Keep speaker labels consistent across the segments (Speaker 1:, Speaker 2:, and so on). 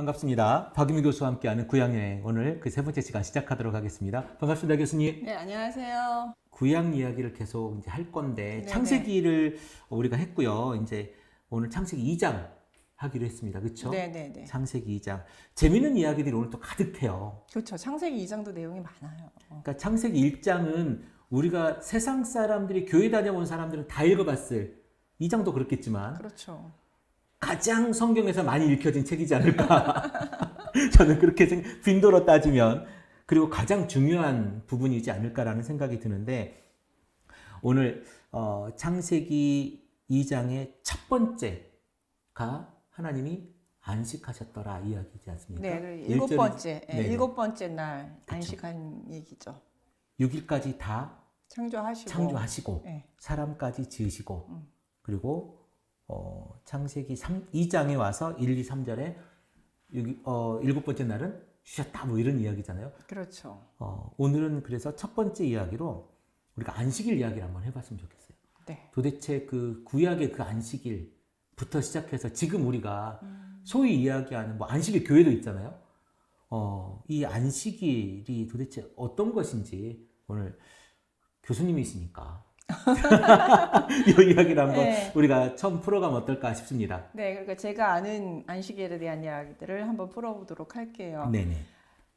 Speaker 1: 반갑습니다. 박유미 교수와 함께하는 구양여행 오늘 그 세 번째 시간 시작하도록 하겠습니다. 반갑습니다, 교수님.
Speaker 2: 네, 안녕하세요.
Speaker 1: 구양 이야기를 계속 이제 할 건데
Speaker 2: 네네.
Speaker 1: 창세기를 우리가 했고요. 이제 오늘 창세기 2장 하기로 했습니다. 그렇죠?
Speaker 2: 네, 네, 네.
Speaker 1: 창세기 2장 재미있는 이야기들이 오늘 또 가득해요.
Speaker 2: 그렇죠. 창세기 2장도 내용이 많아요. 어.
Speaker 1: 그러니까 창세기 1장은 우리가 세상 사람들이 교회 다녀온 사람들은 다 읽어봤을 2장도 그렇겠지만
Speaker 2: 그렇죠.
Speaker 1: 가장 성경에서 많이 읽혀진 책이지 않을까. 저는 그렇게 생 빈도로 따지면 그리고 가장 중요한 부분이지 않을까라는 생각이 드는데 오늘 어, 창세기 2장의 첫 번째가 하나님이 안식하셨더라 이야기지 않습니까?
Speaker 2: 네, 그 일곱 번째, 예,
Speaker 1: 네네.
Speaker 2: 일곱 번째 날 안식한 얘기죠.
Speaker 1: 6일까지 다
Speaker 2: 창조하시고.
Speaker 1: 창조하시고
Speaker 2: 네.
Speaker 1: 사람까지 지으시고
Speaker 2: 음.
Speaker 1: 그리고 어, 창세기 3, 2장에 와서 1, 2, 3절에 어, 일곱 번째 날은 쉬셨다 뭐 이런 이야기잖아요.
Speaker 2: 그렇죠.
Speaker 1: 어, 오늘은 그래서 첫 번째 이야기로 우리가 안식일 이야기를 한번 해봤으면 좋겠어요.
Speaker 2: 네.
Speaker 1: 도대체 그 구약의 그 안식일부터 시작해서 지금 우리가 소위 이야기하는 뭐 안식일 교회도 있잖아요. 어, 이 안식일이 도대체 어떤 것인지 오늘 교수님이시니까 이 이야기를 한번
Speaker 2: 네.
Speaker 1: 우리가 처음 풀어가면 어떨까 싶습니다.
Speaker 2: 네, 그러니까 제가 아는 안식일에 대한 이야기들을 한번 풀어보도록 할게요.
Speaker 1: 네네.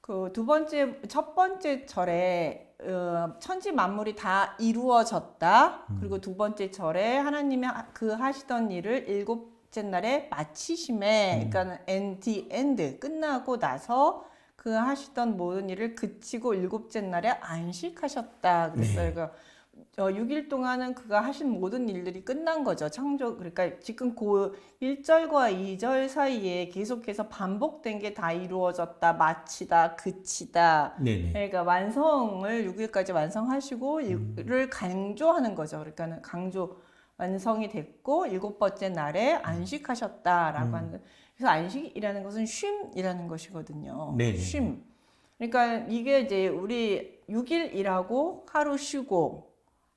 Speaker 2: 그 두 번째, 첫 번째 절에 어, 천지 만물이 다 이루어졌다.
Speaker 1: 음.
Speaker 2: 그리고 두 번째 절에 하나님이 하- 그 하시던 일을 일곱째 날에 마치심에,
Speaker 1: 음.
Speaker 2: end, the end 끝나고 나서 그 하시던 모든 일을 그치고 일곱째 날에 안식하셨다. 그랬어요.
Speaker 1: 네.
Speaker 2: 그러니까 어, 6일 동안은 그가 하신 모든 일들이 끝난 거죠. 창조, 그러니까 지금 그 1절과 2절 사이에 계속해서 반복된 게 다 이루어졌다, 마치다, 그치다.
Speaker 1: 네네.
Speaker 2: 그러니까 완성을 6일까지 완성하시고
Speaker 1: 음.
Speaker 2: 일을 강조하는 거죠. 그러니까는 강조 완성이 됐고 일곱 번째 날에 안식하셨다라고
Speaker 1: 음.
Speaker 2: 하는. 그래서 안식이라는 것은 쉼이라는 것이거든요.
Speaker 1: 네네.
Speaker 2: 쉼. 그러니까 이게 이제 우리 6일 일하고 하루 쉬고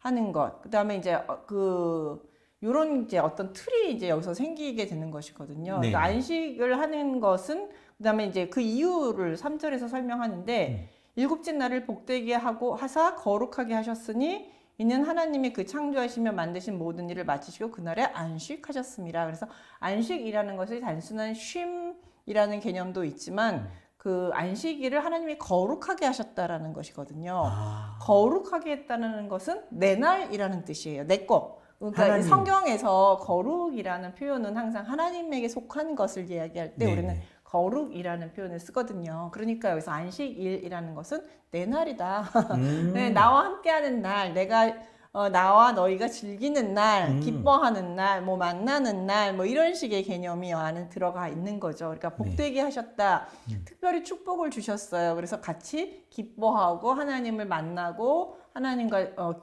Speaker 2: 하는 것. 그다음에 이제 어, 그 요런 이제 어떤 틀이 이제 여기서 생기게 되는 것이거든요.
Speaker 1: 네.
Speaker 2: 그러니까 안식을 하는 것은 그다음에 이제 그 이유를 3절에서 설명하는데 일곱째 날을 복되게 하고 하사 거룩하게 하셨으니 이는 하나님이 그 창조하시며 만드신 모든 일을 마치시고 그날에 안식하셨습니다. 그래서 안식이라는 것이 단순한 쉼이라는 개념도 있지만 그 안식일을 하나님이 거룩하게 하셨다라는 것이거든요.
Speaker 1: 아,
Speaker 2: 거룩하게 했다는 것은 내 날이라는 뜻이에요. 내 거. 그러니까 이
Speaker 1: 하나님.
Speaker 2: 성경에서 거룩이라는 표현은 항상 하나님에게 속한 것을 이야기할 때
Speaker 1: 네네.
Speaker 2: 우리는 거룩이라는 표현을 쓰거든요. 그러니까 여기서 안식일이라는 것은 내 날이다.
Speaker 1: 음.
Speaker 2: 네, 나와 함께하는 날, 내가 어, 나와 너희가 즐기는 날,
Speaker 1: 음.
Speaker 2: 기뻐하는 날, 뭐 만나는 날, 뭐 이런 식의 개념이 안에 들어가 있는 거죠. 그러니까 복되게 하셨다.
Speaker 1: 네. 음.
Speaker 2: 특별히 축복을 주셨어요. 그래서 같이 기뻐하고 하나님을 만나고 하나님과 어,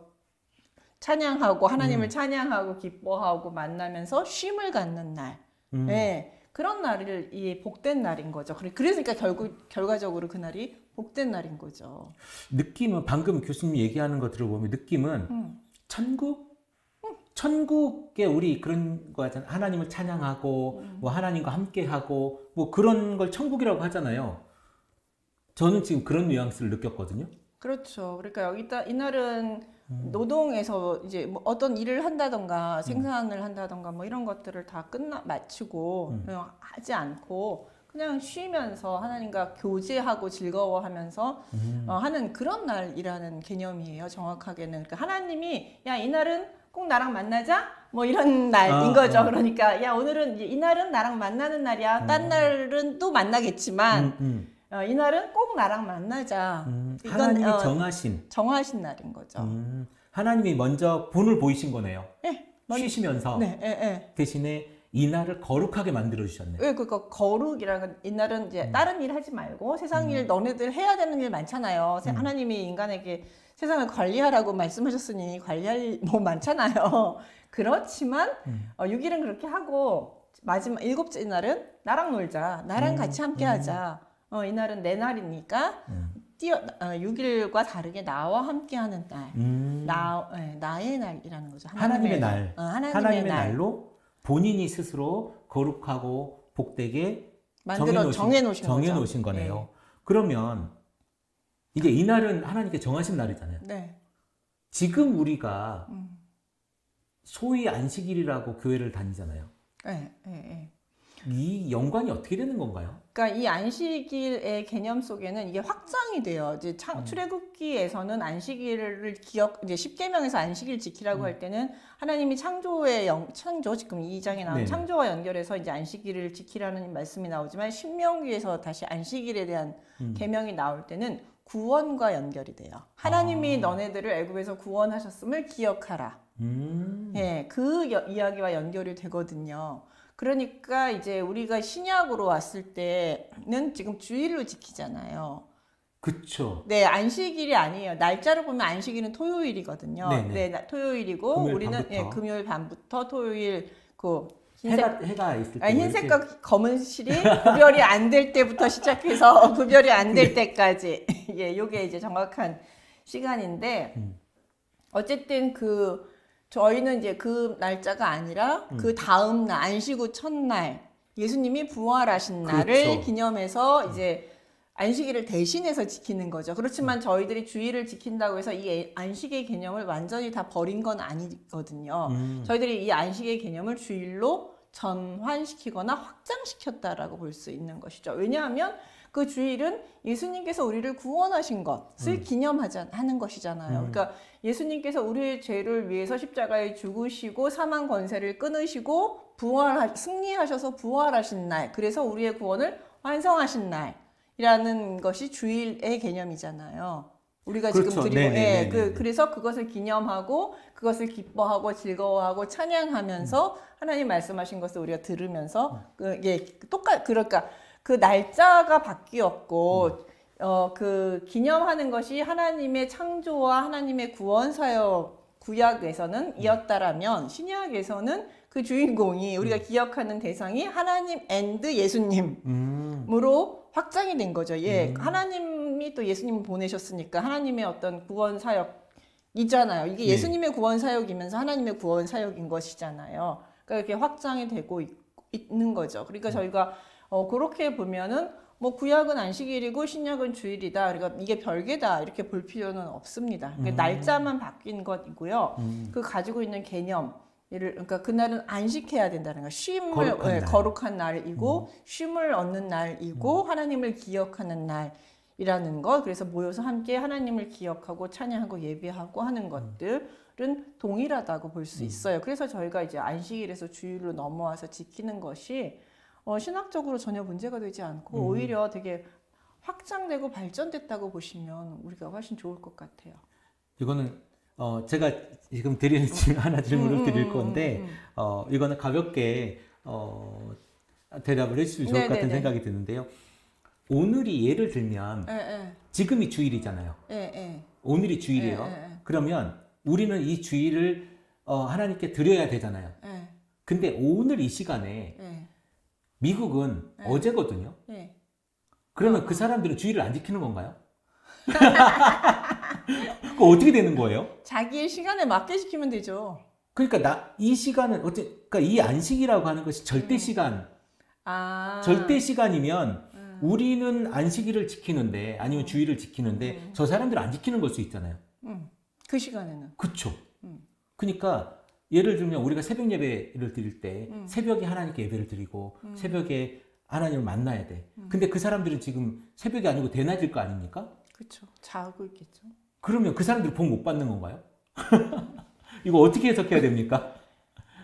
Speaker 2: 찬양하고 하나님을
Speaker 1: 음.
Speaker 2: 찬양하고 기뻐하고 만나면서 쉼을 갖는 날.
Speaker 1: 음.
Speaker 2: 네. 그런 날을 이 복된 날인 거죠. 그래- 그러니까 결국 결과적으로 그 날이 복된 날인 거죠.
Speaker 1: 느낌은 방금 교수님 얘기하는 거 들어보면 느낌은
Speaker 2: 음.
Speaker 1: 천국? 천국에 우리 그런 거 하잖아요. 하나님을 찬양하고
Speaker 2: 음.
Speaker 1: 뭐 하나님과 함께하고 뭐 그런 걸 천국이라고 하잖아요. 저는 지금 그런 뉘앙스를 느꼈거든요.
Speaker 2: 그렇죠. 그러니까 여기다 이날은
Speaker 1: 음.
Speaker 2: 노동에서 이제 뭐 어떤 일을 한다던가 생산을 한다던가 뭐 이런 것들을 다 끝나 마치고
Speaker 1: 음.
Speaker 2: 하지 않고 그냥 쉬면서 하나님과 교제하고 즐거워하면서
Speaker 1: 음.
Speaker 2: 어, 하는 그런 날이라는 개념이에요. 정확하게는 그러니까 하나님이 야 이날은 꼭 나랑 만나자 뭐 이런 날인
Speaker 1: 아,
Speaker 2: 거죠.
Speaker 1: 아.
Speaker 2: 그러니까 야 오늘은 이날은 나랑 만나는 날이야. 딴
Speaker 1: 음.
Speaker 2: 날은 또 만나겠지만
Speaker 1: 음, 음,
Speaker 2: 어, 이날은 꼭 나랑 만나자.
Speaker 1: 음.
Speaker 2: 이건,
Speaker 1: 하나님이
Speaker 2: 어,
Speaker 1: 정하신
Speaker 2: 정하신 날인 거죠.
Speaker 1: 음, 하나님이 먼저 본을 보이신 거네요.
Speaker 2: 예, 먼저-
Speaker 1: 쉬시면서
Speaker 2: 네, 예, 예.
Speaker 1: 대신에 이 날을 거룩하게 만들어 주셨네.
Speaker 2: 왜 그거 거룩이라는 건 이날은 이제
Speaker 1: 음.
Speaker 2: 다른 일 하지 말고 세상 일 너네들 해야 되는 일 많잖아요. 세-
Speaker 1: 음.
Speaker 2: 하나님이 인간에게 세상을 관리하라고 말씀하셨으니 관리할 일 뭐 많잖아요. 그렇지만
Speaker 1: 음.
Speaker 2: 어, 6일은 그렇게 하고 마지막 일곱째 날은 나랑 놀자. 나랑
Speaker 1: 음,
Speaker 2: 같이 함께 하자. 어, 이날은 내 날이니까
Speaker 1: 음.
Speaker 2: 뛰어 어, 6일과 다르게 나와 함께 하는 날.
Speaker 1: 음.
Speaker 2: 나, 예, 나의 날이라는 거죠.
Speaker 1: 하나님의 날.
Speaker 2: 어, 하나님의,
Speaker 1: 하나님의
Speaker 2: 날.
Speaker 1: 날로 본인이 스스로 거룩하고 복되게
Speaker 2: 만들어 정해 놓으신 거죠.
Speaker 1: 정해 놓으신 거네요. 그러면 이제 이 날은 하나님께 정하신 날이잖아요.
Speaker 2: 예. 네.
Speaker 1: 지금 우리가
Speaker 2: 음.
Speaker 1: 소위 안식일이라고 교회를 다니잖아요.
Speaker 2: 네, 네, 네.
Speaker 1: 이 연관이 어떻게 되는 건가요?
Speaker 2: 그러니까 이 안식일의 개념 속에는 이게 확장이 돼요. 이제
Speaker 1: 음.
Speaker 2: 창, 출애굽기에서는 안식일을 기억 이제 십계명에서 안식일 지키라고
Speaker 1: 음.
Speaker 2: 할 때는 하나님이 창조의 영, 창조 지금 2장에 나온
Speaker 1: 네네.
Speaker 2: 창조와 연결해서 이제 안식일을 지키라는 말씀이 나오지만 신명기에서 다시 안식일에 대한
Speaker 1: 음.
Speaker 2: 계명이 나올 때는 구원과 연결이 돼요. 하나님이
Speaker 1: 아.
Speaker 2: 너네들을 애굽에서 구원하셨음을 기억하라.
Speaker 1: 음.
Speaker 2: 예, 그 여- 이야기와 연결이 되거든요. 그러니까 이제 우리가 신약으로 왔을 때는 지금 주일로 지키잖아요.
Speaker 1: 그쵸.
Speaker 2: 네, 안식일이 아니에요. 날짜로 보면 안식일은 토요일이거든요.
Speaker 1: 네네.
Speaker 2: 네, 나- 토요일이고
Speaker 1: 금요일
Speaker 2: 우리는
Speaker 1: 밤부터.
Speaker 2: 예, 금요일 밤부터 토요일 그 흰색
Speaker 1: 해가 해가 있을 때
Speaker 2: 아니,
Speaker 1: 뭐 이렇게-
Speaker 2: 흰색과 검은 실이 구별이 안 될 때부터 시작해서 구별이 안 될 때까지 예, 요게 이제 정확한 시간인데
Speaker 1: 음.
Speaker 2: 어쨌든 그 저희는 이제 그 날짜가 아니라
Speaker 1: 음.
Speaker 2: 그 다음 날 안식 후 첫날 예수님이 부활하신 날을
Speaker 1: 그렇죠.
Speaker 2: 기념해서 이제 안식일을 대신해서 지키는 거죠. 그렇지만 저희들이 주일을 지킨다고 해서 이 안식의 개념을 완전히 다 버린 건 아니거든요.
Speaker 1: 음.
Speaker 2: 저희들이 이 안식의 개념을 주일로 전환시키거나 확장시켰다라고 볼 수 있는 것이죠. 왜냐하면 그 주일은 예수님께서 우리를 구원하신 것을 기념하자 하는 것이잖아요.
Speaker 1: 음.
Speaker 2: 그러니까 예수님께서 우리의 죄를 위해서 십자가에 죽으시고 사망 권세를 끊으시고 부활 승리하셔서 부활하신 날. 그래서 우리의 구원을 완성하신 날이라는 것이 주일의 개념이잖아요. 우리가
Speaker 1: 그렇죠.
Speaker 2: 지금 드리고
Speaker 1: 네네네네.
Speaker 2: 예, 그 그래서 그것을 기념하고 그것을 기뻐하고 즐거워하고 찬양하면서 하나님 말씀하신 것을 우리가 들으면서 그, 예, 똑같 그러니까 그 날짜가 바뀌었고 어, 그 기념하는 것이 하나님의 창조와 하나님의 구원 사역 구약에서는 이었다라면 신약에서는 그 주인공이 우리가 기억하는 대상이 하나님 and 예수님
Speaker 1: 음.
Speaker 2: 으로 확장이 된 거죠. 예,
Speaker 1: 음.
Speaker 2: 하나님이 또 예수님을 보내셨으니까 하나님의 어떤 구원 사역이잖아요. 이게
Speaker 1: 네.
Speaker 2: 예수님의 구원 사역이면서 하나님의 구원 사역인 것이잖아요. 그러니까 이렇게 확장이 되고 있, 는 거죠.
Speaker 1: 음.
Speaker 2: 그러니까 저희가 어, 그렇게 보면은 뭐 구약은 안식일이고 신약은 주일이다. 그러니까 이게 별개다 이렇게 볼 필요는 없습니다. 그러니까
Speaker 1: 음.
Speaker 2: 날짜만 바뀐 것이고요.
Speaker 1: 음.
Speaker 2: 그 가지고 있는 개념 예를 그러니까 그날은 안식해야 된다는 거 쉼을
Speaker 1: 거룩한
Speaker 2: 예,
Speaker 1: 날. 음.
Speaker 2: 거룩한 날이고 쉼을 얻는 날이고 하나님을 기억하는 날이라는 것 그래서 모여서 함께 하나님을 기억하고 찬양하고 예배하고 하는
Speaker 1: 음.
Speaker 2: 것들은 동일하다고 볼 수 있어요. 그래서 저희가 이제 안식일에서 주일로 넘어와서 지키는 것이 어, 신학적으로 전혀 문제가 되지 않고
Speaker 1: 음.
Speaker 2: 오히려 되게 확장되고 발전됐다고 보시면 우리가 훨씬 좋을 것 같아요.
Speaker 1: 이거는 어 제가 지금 드리는 질문 하나 질문을
Speaker 2: 음, 음,
Speaker 1: 드릴
Speaker 2: 음,
Speaker 1: 건데
Speaker 2: 음, 음.
Speaker 1: 어 이거는 가볍게 어 대답을 해주시면 좋을 것 같은
Speaker 2: 네네네.
Speaker 1: 생각이 드는데요. 오늘이 예를 들면
Speaker 2: 예, 예,
Speaker 1: 지금이 주일이잖아요.
Speaker 2: 예, 예.
Speaker 1: 오늘이 주일이에요. 그러면 우리는 이 주일을 어, 하나님께 드려야 되잖아요.
Speaker 2: 예,
Speaker 1: 근데 오늘 이 시간에
Speaker 2: 예,
Speaker 1: 미국은
Speaker 2: 네.
Speaker 1: 어제거든요.
Speaker 2: 예.
Speaker 1: 그러면 그 사람들은 주일을 안 지키는 건가요? 그 어떻게 되는 거예요?
Speaker 2: 자기의 시간에 맞게 지키면 되죠.
Speaker 1: 그러니까 나 이 시간은 어째 그러니까 이 안식이라고 하는 것이 절대 시간,
Speaker 2: 아.
Speaker 1: 절대 시간이면
Speaker 2: 음.
Speaker 1: 우리는 안식일을 지키는데 아니면 주일을 지키는데
Speaker 2: 음.
Speaker 1: 저 사람들은 안 지키는 걸 수 있잖아요.
Speaker 2: 음. 그 시간에는.
Speaker 1: 그쵸?
Speaker 2: 음.
Speaker 1: 그러니까 예를 들면 우리가 새벽 예배를 드릴 때
Speaker 2: 음.
Speaker 1: 새벽에 하나님께 예배를 드리고
Speaker 2: 음.
Speaker 1: 새벽에 하나님을 만나야 돼.
Speaker 2: 음.
Speaker 1: 근데 그 사람들은 지금 새벽이 아니고 대낮일 거 아닙니까?
Speaker 2: 그렇죠. 자고 있겠죠.
Speaker 1: 그러면 그 사람들 복못 받는 건가요? 이거 어떻게 해석해야 됩니까?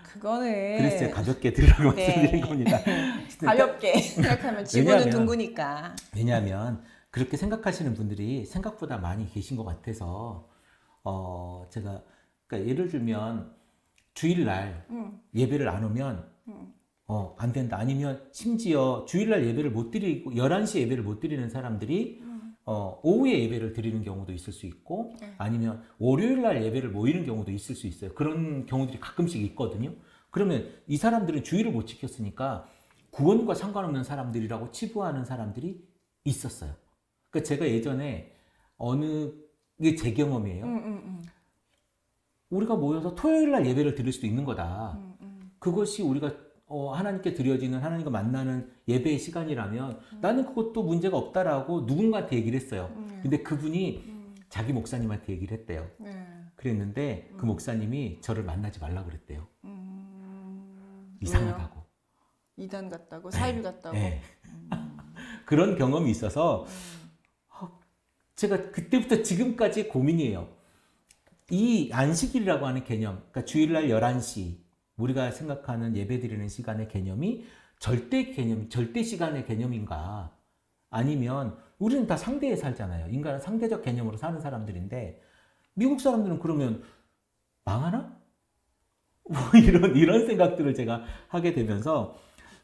Speaker 2: 그거는
Speaker 1: 그래서 제가 가볍게 들으라고
Speaker 2: 네.
Speaker 1: 말씀드린 겁니다.
Speaker 2: 가볍게 생각하면 지구는 둥그니까.
Speaker 1: 왜냐하면 그렇게 생각하시는 분들이 생각보다 많이 계신 것 같아서 어 제가 그러니까 예를 들면 주일날
Speaker 2: 음.
Speaker 1: 예배를 안 오면
Speaker 2: 음.
Speaker 1: 어, 안 된다. 아니면 심지어 주일날 예배를 못 드리고 11시 예배를 못 드리는 사람들이
Speaker 2: 음.
Speaker 1: 어, 오후에 예배를 드리는 경우도 있을 수 있고
Speaker 2: 네.
Speaker 1: 아니면 월요일날 예배를 모이는 경우도 있을 수 있어요. 그런 경우들이 가끔씩 있거든요. 그러면 이 사람들은 주일을 못 지켰으니까 구원과 상관없는 사람들이라고 치부하는 사람들이 있었어요. 그러니까 제가 예전에 어느 이게 제 경험이에요.
Speaker 2: 음, 음, 음.
Speaker 1: 우리가 모여서 토요일 날 예배를 드릴 수도 있는 거다.
Speaker 2: 음, 음.
Speaker 1: 그것이 우리가 어, 하나님께 드려지는 하나님과 만나는 예배의 시간이라면 나는 그것도 문제가 없다라고 누군가한테 얘기를 했어요.
Speaker 2: 음.
Speaker 1: 근데 그분이 자기 목사님한테 얘기를 했대요.
Speaker 2: 네.
Speaker 1: 그랬는데 그 목사님이 저를 만나지 말라 그랬대요.
Speaker 2: 음,
Speaker 1: 이상하다고.
Speaker 2: 왜요? 이단 같다고 사이비 같다고.
Speaker 1: 네. 그런 경험이 있어서 어, 제가 그때부터 지금까지 고민이에요. 이 안식일이라고 하는 개념, 그러니까 주일날 11시 우리가 생각하는 예배 드리는 시간의 개념이 절대 개념, 절대 시간의 개념인가? 아니면 우리는 다 상대에 살잖아요. 인간은 상대적 개념으로 사는 사람들인데 미국 사람들은 그러면 망하나? 뭐 이런 이런 생각들을 제가 하게 되면서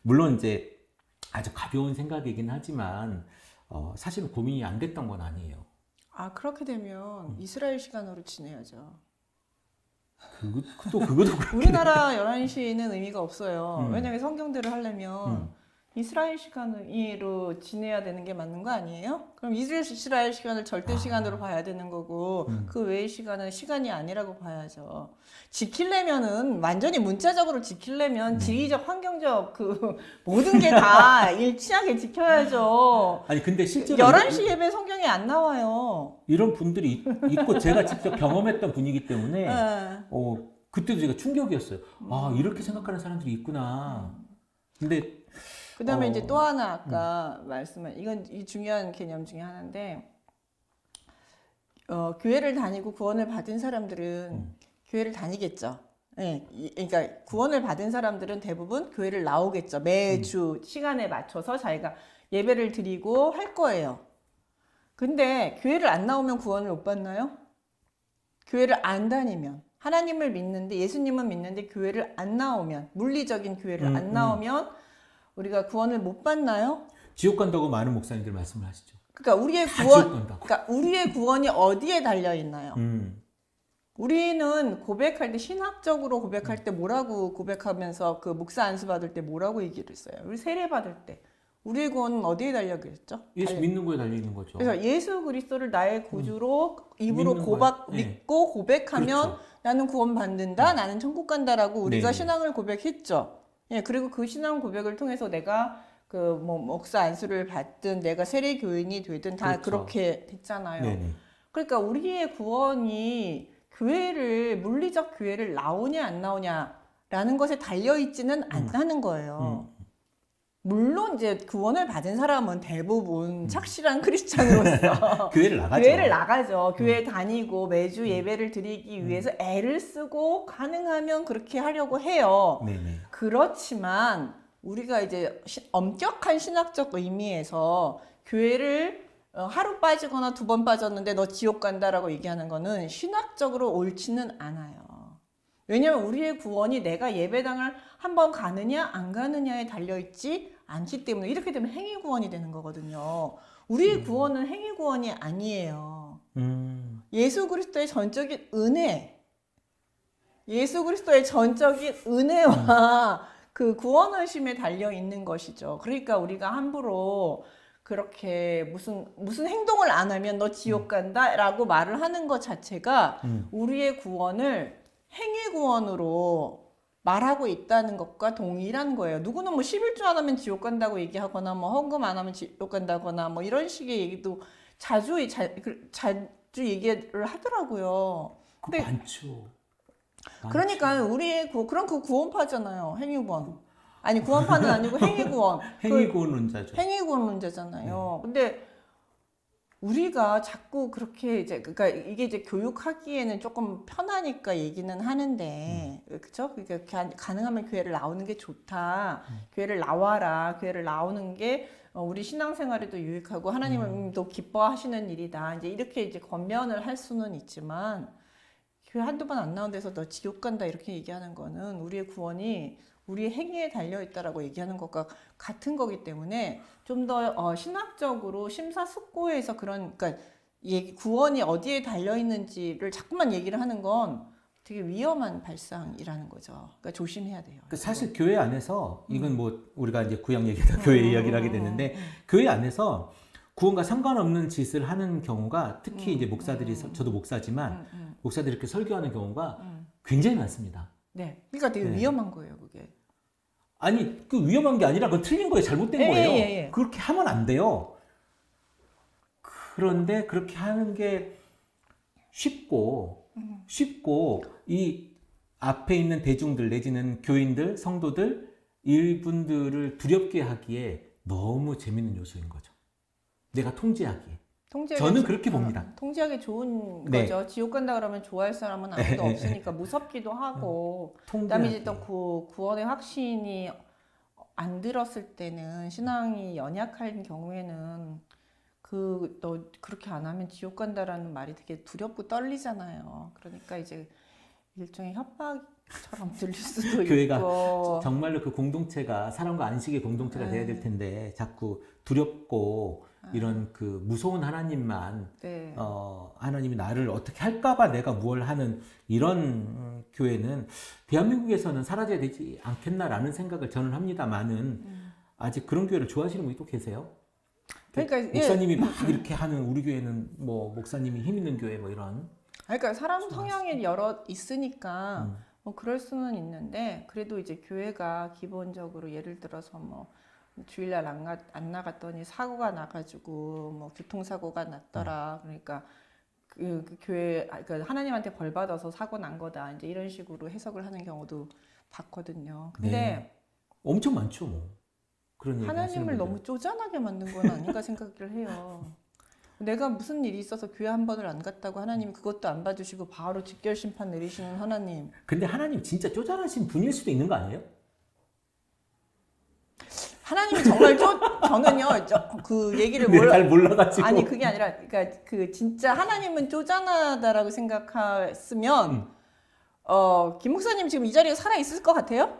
Speaker 1: 물론 이제 아주 가벼운 생각이긴 하지만 어, 사실은 고민이 안 됐던 건 아니에요.
Speaker 2: 아 그렇게 되면 이스라엘 시간으로 지내야죠.
Speaker 1: 그거, 또 그것도
Speaker 2: 우리나라 11시는 의미가 없어요.
Speaker 1: 음.
Speaker 2: 왜냐하면 성경대로 하려면
Speaker 1: 음.
Speaker 2: 이스라엘 시간으로 지내야 되는 게 맞는 거 아니에요? 그럼 이스라엘 시간을 절대
Speaker 1: 아.
Speaker 2: 시간으로 봐야 되는 거고
Speaker 1: 음.
Speaker 2: 그 외의 시간은 시간이 아니라고 봐야죠. 지키려면은 완전히 문자적으로 지키려면
Speaker 1: 음.
Speaker 2: 지리적, 환경적 그 모든 게 다 일치하게 지켜야죠.
Speaker 1: 아니 근데 실제로
Speaker 2: 11시 예배 성경에 안 나와요.
Speaker 1: 이런 분들이 있- 있고 제가 직접 경험했던 분이기 때문에
Speaker 2: 네.
Speaker 1: 어, 그때도 제가 충격이었어요. 아 이렇게 생각하는 사람들이 있구나. 근데
Speaker 2: 그 다음에
Speaker 1: 어.
Speaker 2: 이제 또 하나 아까 말씀한 이건 이 중요한 개념 중에 하나인데 어, 교회를 다니고 구원을 받은 사람들은
Speaker 1: 음.
Speaker 2: 교회를 다니겠죠. 예, 이- 그러니까 구원을 받은 사람들은 대부분 교회를 나오겠죠. 매주
Speaker 1: 음.
Speaker 2: 시간에 맞춰서 자기가 예배를 드리고 할 거예요. 근데 교회를 안 나오면 구원을 못 받나요? 교회를 안 다니면 하나님을 믿는데 예수님은 믿는데 교회를 안 나오면 물리적인 교회를
Speaker 1: 음,
Speaker 2: 안
Speaker 1: 음.
Speaker 2: 나오면 우리가 구원을 못 받나요?
Speaker 1: 지옥 간다고 많은 목사님들 말씀을 하시죠.
Speaker 2: 그러니까 우리의
Speaker 1: 다
Speaker 2: 구원. 그러니까 우리의 구원이 어디에 달려 있나요?
Speaker 1: 음.
Speaker 2: 우리는 고백할 때 신학적으로 고백할 때 뭐라고 고백하면서 그 목사 안수 받을 때 뭐라고 얘기를 했어요? 우리 세례 받을 때 우리의 구원은 어디에 달려 있죠?
Speaker 1: 예수
Speaker 2: 달려-
Speaker 1: 믿는 거에 달려 있는 거죠.
Speaker 2: 그래서 예수 그리스도를 나의 구주로 입으로
Speaker 1: 믿는
Speaker 2: 고박.
Speaker 1: 네.
Speaker 2: 믿고 고백하면
Speaker 1: 그렇죠.
Speaker 2: 나는 구원 받는다. 나는 천국 간다라고 우리가
Speaker 1: 네.
Speaker 2: 신앙을 고백했죠. 예, 그리고 그 신앙 고백을 통해서 내가 그 뭐 목사 안수를 받든 내가 세례 교인이 되든 다
Speaker 1: 그렇죠.
Speaker 2: 그렇게 됐잖아요.
Speaker 1: 네네.
Speaker 2: 그러니까 우리의 구원이 교회를 물리적 교회를 나오냐 안 나오냐라는 것에 달려 있지는 않다는 거예요. 물론 이제 구원을 받은 사람은 대부분 착실한 크리스찬으로서
Speaker 1: 교회를 나가죠.
Speaker 2: 교회를 나가죠. 교회 다니고 매주 예배를 드리기 위해서 애를 쓰고 가능하면 그렇게 하려고 해요.
Speaker 1: 네네.
Speaker 2: 그렇지만 우리가 이제 시- 엄격한 신학적 의미에서 교회를 어, 하루 빠지거나 두 번 빠졌는데 너 지옥 간다라고 얘기하는 거는 신학적으로 옳지는 않아요. 왜냐하면 우리의 구원이 내가 예배당을 한번 가느냐 안 가느냐에 달려 있지 않기 때문에 이렇게 되면 행위 구원이 되는 거거든요. 우리의 구원은 행위 구원이 아니에요.
Speaker 1: 음.
Speaker 2: 예수 그리스도의 전적인 은혜, 예수 그리스도의 전적인 은혜와 그 구원 의심에 달려 있는 것이죠. 그러니까 우리가 함부로 그렇게 무슨 무슨 행동을 안 하면 너 지옥 간다라고 말을 하는 것 자체가
Speaker 1: 음.
Speaker 2: 우리의 구원을 행위 구원으로 말하고 있다는 것과 동일한 거예요. 누구는 뭐 11조 안 하면 지옥 간다고 얘기하거나 뭐 헌금 안 하면 지옥 간다거나 뭐 이런 식의 얘기도 자주 자, 그- 자주 얘기를 하더라고요.
Speaker 1: 그
Speaker 2: 근데
Speaker 1: 많죠. 많죠.
Speaker 2: 그러니까 우리의 구, 그런 그 구원파잖아요. 행위 구원. 아니 구원파는 아니고 행위 구원. 그
Speaker 1: 행위고론자죠.
Speaker 2: 행위 구원 문제잖아요. 근데 우리가 자꾸 그렇게 이제 그러니까 이게 이제 교육하기에는 조금 편하니까 얘기는 하는데 그렇죠? 그러니까 가- 가능하면 교회를 나오는 게 좋다. 교회를 나와라. 교회를 나오는 게 어, 우리 신앙생활에도 유익하고 하나님도 기뻐하시는 일이다. 이제 이렇게 이제 권면을 할 수는 있지만 교회 한두 번 안 나온 데서 너 지옥 간다 이렇게 얘기하는 거는 우리의 구원이 우리의 행위에 달려 있다라고 얘기하는 것과 같은 거기 때문에 좀더 어, 신학적으로 심사숙고해서 그런 그러니까 구원이 어디에 달려 있는지를 자꾸만 얘기를 하는 건 되게 위험한 발상이라는 거죠. 그러니까 조심해야 돼요.
Speaker 1: 그 사실 교회 안에서
Speaker 2: 음.
Speaker 1: 이건 뭐 우리가 이제 구약 얘기다 교회 이야기를 하게 됐는데 교회 안에서 구원과 상관없는 짓을 하는 경우가 특히 이제 목사들이 서- 저도 목사지만
Speaker 2: 음, 음,
Speaker 1: 목사들이 이렇게 설교하는 경우가
Speaker 2: 음.
Speaker 1: 굉장히 많습니다.
Speaker 2: 네, 그러니까 되게
Speaker 1: 네.
Speaker 2: 위험한 거예요, 그게.
Speaker 1: 아니 그 위험한 게 아니라 그건 틀린 거예요. 잘못된
Speaker 2: 예,
Speaker 1: 거예요.
Speaker 2: 예, 예, 예.
Speaker 1: 그렇게 하면 안 돼요. 그런데 그렇게 하는 게 쉽고 쉽고 이 앞에 있는 대중들 내지는 교인들, 성도들 이분들을 두렵게 하기에 너무 재밌는 요소인 거죠. 내가 통제하기에. 저는
Speaker 2: 좋-
Speaker 1: 그렇게 봅니다.
Speaker 2: 어, 통제하기 좋은
Speaker 1: 네.
Speaker 2: 거죠. 지옥 간다 그러면 좋아할 사람은 아무도 없으니까 무섭기도 하고 그다음에 이제. 또 구, 구원의 확신이 안 들었을 때는 신앙이 연약한 경우에는 그 너 그렇게 안 하면 지옥 간다라는 말이 되게 두렵고 떨리잖아요. 그러니까 이제 일종의 협박처럼 들릴 수도
Speaker 1: 교회가
Speaker 2: 있고
Speaker 1: 정말로 그 공동체가 사람과 안식의 공동체가 돼야 될 텐데 자꾸 두렵고 이런 그 무서운 하나님만
Speaker 2: 네.
Speaker 1: 어, 하나님이 나를 어떻게 할까봐 내가 무엇을 하는 이런 음, 교회는 대한민국에서는 사라져야 되지 않겠나라는 생각을 저는 합니다만은 아직 그런 교회를 좋아하시는 분이 또 계세요.
Speaker 2: 그러니까 예.
Speaker 1: 목사님이 막 이렇게 하는 우리 교회는 뭐 목사님이 힘 있는 교회 뭐 이런
Speaker 2: 그러니까 사람 성향이 여러 있으니까
Speaker 1: 음.
Speaker 2: 뭐 그럴 수는 있는데 그래도 이제 교회가 기본적으로 예를 들어서 뭐 주일날 안, 가, 안 나갔더니 사고가 나가지고 뭐 교통사고가 났더라 그러니까 그, 그 교회 아, 그러니까 하나님한테 벌 받아서 사고 난 거다 이제 이런 식으로 해석을 하는 경우도 봤거든요. 근데
Speaker 1: 네. 엄청 많죠 뭐 그런
Speaker 2: 하나님을. 너무 쪼잔하게 만든 건 아닌가 생각을 해요. 내가 무슨 일이 있어서 교회 한 번을 안 갔다고 하나님 그것도 안 봐주시고 바로 직결 심판 내리시는 하나님.
Speaker 1: 근데 하나님 진짜 쪼잔하신 분일 수도 있는 거 아니에요?
Speaker 2: 하나님이 정말 쪼 저는요 저, 그 얘기를
Speaker 1: 근데
Speaker 2: 몰라
Speaker 1: 잘 몰라가지고
Speaker 2: 아니 그게 아니라 그러니까 그 진짜 하나님은 쪼잔하다라고 생각했으면
Speaker 1: 음.
Speaker 2: 어김 목사님 지금 이 자리에 살아 있을 것 같아요?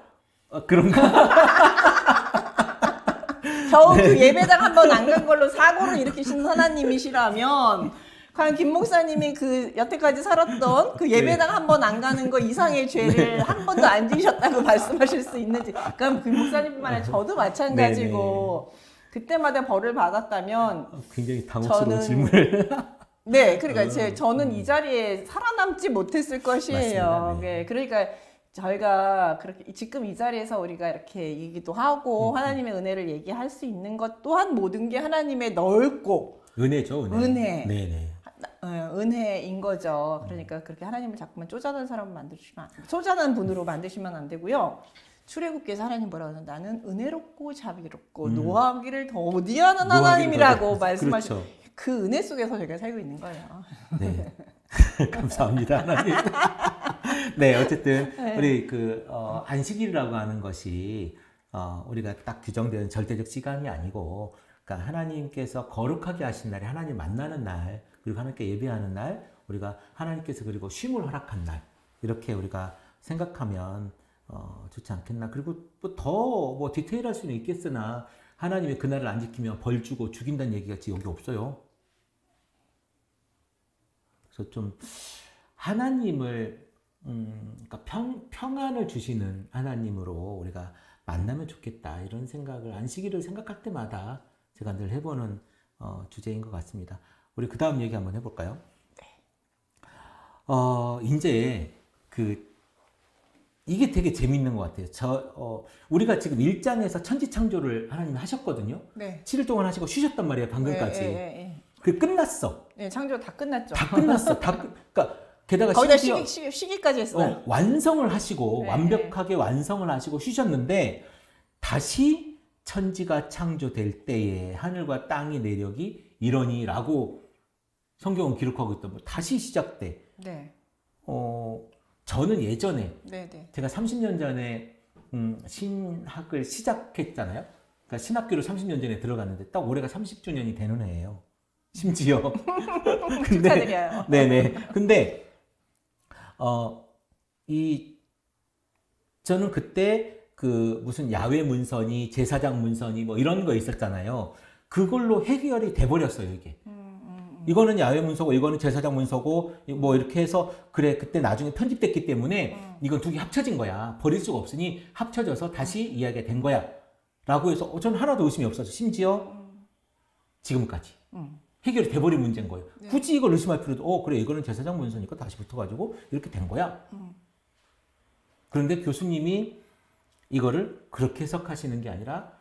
Speaker 1: 어, 그런가?
Speaker 2: 겨우
Speaker 1: 네.
Speaker 2: 그 예배당 한 번 안 간 걸로 사고를 일으키신 하나님이시라면 과연 김 목사님이 그 여태까지 살았던 그 예배당 한번 안 가는 거 이상의 죄를 한 번도 안 지으셨다고 말씀하실 수 있는지 그럼 김 목사님뿐만 아니라 저도 마찬가지고 그때마다 벌을 받았다면
Speaker 1: 어, 굉장히 당혹스러운
Speaker 2: 저는
Speaker 1: 질문을
Speaker 2: 네 그러니까 제 저는 이 자리에 살아남지 못했을 것이에요.
Speaker 1: 네.
Speaker 2: 네, 그러니까 저희가 그렇게 지금 이 자리에서 우리가 이렇게 얘기도
Speaker 1: 음,
Speaker 2: 하고 하나님의 은혜를 얘기할 수 있는 것 또한 모든 게 하나님의 넓고
Speaker 1: 은혜죠 은혜.
Speaker 2: 은혜.
Speaker 1: 네네.
Speaker 2: 어, 은혜인 거죠.
Speaker 1: 음.
Speaker 2: 그러니까 그렇게 하나님을 자꾸만 쪼잔한 사람 만드시면 안- 쪼잔한 분으로 만드시면 안 되고요. 출애굽기에서 하나님 뭐라고 하는 나는 은혜롭고 자비롭고
Speaker 1: 음.
Speaker 2: 노하기를 더디하는 하나님이라고
Speaker 1: 더디-
Speaker 2: 말씀하시.
Speaker 1: 그렇죠.
Speaker 2: 그 은혜 속에서 저희가 살고 있는 거예요.
Speaker 1: 네. 감사합니다, 하나님. 네, 어쨌든
Speaker 2: 네.
Speaker 1: 우리 그 어, 안식일이라고 하는 것이 어, 우리가 딱 규정된 절대적 시간이 아니고, 그러니까 하나님께서 거룩하게 하신 날이 하나님 만나는 날, 그리고 하나님께 예배하는 날, 우리가 하나님께서 그리고 쉼을 허락한 날 이렇게 우리가 생각하면 어, 좋지 않겠나. 그리고 뭐더뭐 디테일할 수는 있겠으나 하나님이 그날을 안 지키면 벌 주고 죽인다는 얘기가 지금 여기 없어요. 그래서 좀 하나님을 음, 그러니까 평, 평안을 주시는 하나님으로 우리가 만나면 좋겠다 이런 생각을 안식일을 생각할 때마다 제가 늘 해보는 어, 주제인 것 같습니다. 우리 그 다음 얘기 한번 해볼까요? 어, 이제 그 이게 되게 재밌는 것 같아요. 저 어, 우리가 지금 1장에서 천지창조를 하나님이 하셨거든요.
Speaker 2: 네.
Speaker 1: 7일 동안 하시고 쉬셨단 말이에요. 방금까지.
Speaker 2: 예, 예, 예,
Speaker 1: 그 끝났어.
Speaker 2: 예. 예, 창조 다 끝났죠.
Speaker 1: 다 끝났어. 다 끝- 그러니까 게다가
Speaker 2: 거기다
Speaker 1: 심지어
Speaker 2: 시기, 시기, 시기 까지 했어요.
Speaker 1: 어, 완성을 하시고
Speaker 2: 네.
Speaker 1: 완벽하게 완성을 하시고 쉬셨는데 다시 천지가 창조될 때에 하늘과 땅의 내력이 이러니라고 성경은 기록하고 있던 거 다시 시작돼.
Speaker 2: 네,
Speaker 1: 어, 저는 예전에
Speaker 2: 네, 네.
Speaker 1: 제가 30년 전에 음, 신학을 시작했잖아요. 그러니까 신학교를 30년 전에 들어갔는데 딱 올해가 30주년이 되는 해예요. 심지어.
Speaker 2: 축하드려요.
Speaker 1: 네네. 근데 어, 이 저는 그때 그 무슨 야외 문선이 제사장 문선이 뭐 이런 거 있었잖아요. 그걸로 해결이 돼 버렸어요, 이게.
Speaker 2: 음,
Speaker 1: 이거는 야외 문서고 이거는 제사장 문서고 뭐 이렇게 해서 그래 그때 나중에 편집됐기 때문에
Speaker 2: 음.
Speaker 1: 이건 두 개 합쳐진 거야 버릴 수가 없으니 합쳐져서 다시 이야기가 된 거야 라고 해서 어, 저는 하나도 의심이 없어서 심지어 지금까지
Speaker 2: 음.
Speaker 1: 해결이 돼버린 문제인 거예요
Speaker 2: 네.
Speaker 1: 굳이 이걸 의심할 필요도 어 그래 이거는 제사장 문서니까 다시 붙어가지고 이렇게 된 거야
Speaker 2: 음.
Speaker 1: 그런데 교수님이 이거를 그렇게 해석하시는 게 아니라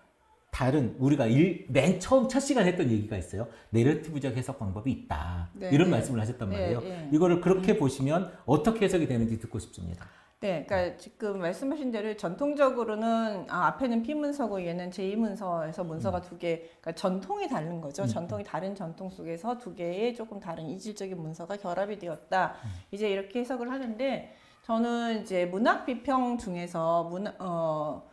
Speaker 1: 다른 우리가 일, 맨 처음 첫 시간 했던 얘기가 있어요. 내러티브적 해석 방법이 있다.
Speaker 2: 네,
Speaker 1: 이런
Speaker 2: 네.
Speaker 1: 말씀을 하셨단
Speaker 2: 네,
Speaker 1: 말이에요.
Speaker 2: 네.
Speaker 1: 이거를 그렇게 보시면 어떻게 해석이 되는지 듣고 싶습니다.
Speaker 2: 네, 그러니까 지금 말씀하신 대로 전통적으로는 아, 앞에는 P 문서고 얘는 J 문서에서 문서가 두 개, 그러니까 전통이 다른 거죠.
Speaker 1: 음.
Speaker 2: 전통이 다른 전통 속에서 두 개의 조금 다른 이질적인 문서가 결합이 되었다. 이제 이렇게 해석을 하는데 저는 이제 문학 비평 중에서 문학 어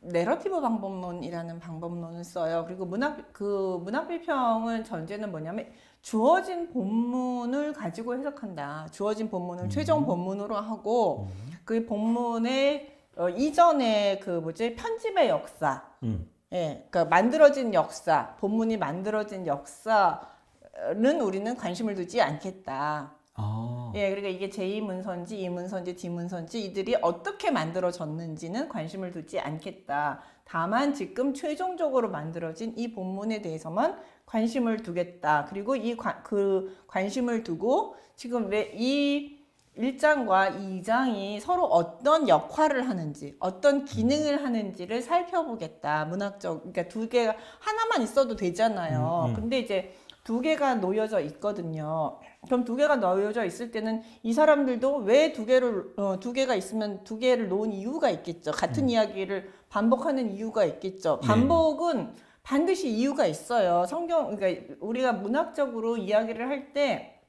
Speaker 2: 내러티브 방법론이라는 방법론을 써요. 그리고 문학 그 문학 비평은 전제는 뭐냐면 주어진 본문을 가지고 해석한다. 주어진 본문을 최종 본문으로 하고 그 본문의 어, 이전에 그 뭐지 편집의 역사,
Speaker 1: 음.
Speaker 2: 예, 그러니까 만들어진 역사, 본문이 만들어진 역사는 우리는 관심을 두지 않겠다.
Speaker 1: 아.
Speaker 2: 예, 그러니까 이게 제2 문서인지 이 문서인지 D 문서인지 이들이 어떻게 만들어졌는지는 관심을 두지 않겠다. 다만 지금 최종적으로 만들어진 이 본문에 대해서만 관심을 두겠다. 그리고 이 그 관심을 두고 지금 왜이 1장과 2장이 서로 어떤 역할을 하는지, 어떤 기능을 하는지를 살펴보겠다. 문학적, 그러니까 두 개가 하나만 있어도 되잖아요.
Speaker 1: 음, 음.
Speaker 2: 근데 이제 두 개가 놓여져 있거든요. 그럼 두 개가 놓여져 있을 때는 이 사람들도 왜 두 개를 어, 두 개가 있으면 두 개를 놓은 이유가 있겠죠. 같은 이야기를 반복하는 이유가 있겠죠.
Speaker 1: 네.
Speaker 2: 반복은 반드시 이유가 있어요. 성경 그러니까 우리가 문학적으로 이야기를 할 때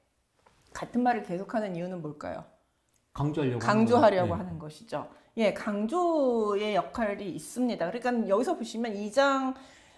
Speaker 2: 같은 말을 계속하는 이유는 뭘까요?
Speaker 1: 강조하려고
Speaker 2: 강조하려고
Speaker 1: 하는 거.
Speaker 2: 하는 것이죠. 예, 강조의 역할이 있습니다. 그러니까 여기서 보시면 2장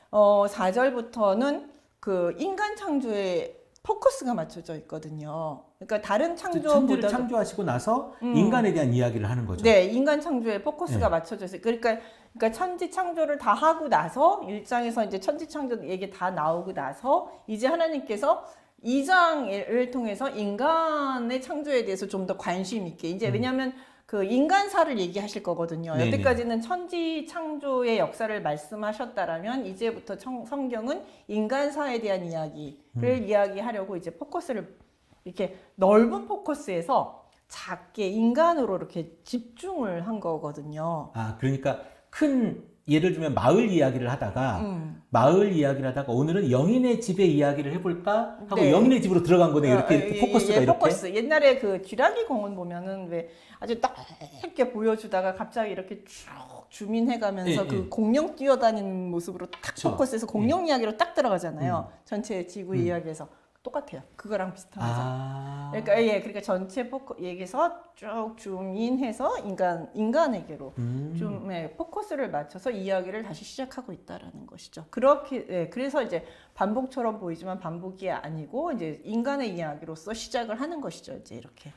Speaker 2: 어, 4절부터는 그 인간 창조에 포커스가 맞춰져 있거든요. 그러니까 다른 창조보다
Speaker 1: 창조하시고 나서
Speaker 2: 음.
Speaker 1: 인간에 대한 이야기를 하는 거죠.
Speaker 2: 네, 인간 창조에 포커스가
Speaker 1: 네.
Speaker 2: 맞춰져 있어요. 그러니까 그러니까 천지 창조를 다 하고 나서 1장에서 이제 천지 창조 얘기 다 나오고 나서 이제 하나님께서 2장을 통해서 인간의 창조에 대해서 좀 더 관심 있게 이제 왜냐하면 그 인간사를 얘기하실 거거든요.
Speaker 1: 음. 네네.
Speaker 2: 여태까지는 천지 창조의 역사를 말씀하셨다라면 이제부터 청- 성경은 인간사에 대한 이야기를
Speaker 1: 음.
Speaker 2: 이야기하려고 이제 포커스를 이렇게 넓은 포커스에서 작게 인간으로 이렇게 집중을 한 거거든요.
Speaker 1: 아, 그러니까 큰 예를 들면 마을 이야기를 하다가
Speaker 2: 음.
Speaker 1: 마을 이야기를 하다가 오늘은 영인의 집의 이야기를 해볼까 하고
Speaker 2: 네.
Speaker 1: 영인의 집으로 들어간 거네 이렇게,
Speaker 2: 어,
Speaker 1: 이렇게
Speaker 2: 예,
Speaker 1: 포커스가
Speaker 2: 예,
Speaker 1: 이렇게
Speaker 2: 포커스. 옛날에 그 쥐라기 공원 보면은 왜 아주 딱 이렇게 보여주다가 갑자기 이렇게 쭉 줌인해가면서
Speaker 1: 예,
Speaker 2: 그
Speaker 1: 예.
Speaker 2: 공룡 뛰어다니는 모습으로 딱
Speaker 1: 그쵸.
Speaker 2: 포커스해서 공룡 이야기로 딱 들어가잖아요. 전체 지구
Speaker 1: 음.
Speaker 2: 이야기에서 똑같아요. 그거랑 거죠.
Speaker 1: 아,
Speaker 2: 그러니까 예, 그러니까 전체 포커 얘기에서 쭉 줌인해서 인간 인간에게로
Speaker 1: 음.
Speaker 2: 좀 예, 포커스를 맞춰서 이야기를 다시 시작하고 있다라는 것이죠. 그렇게 예, 그래서 이제 반복처럼 보이지만 반복이 아니고 이제 인간의 이야기로서 시작을 하는 것이죠. 이제 이렇게.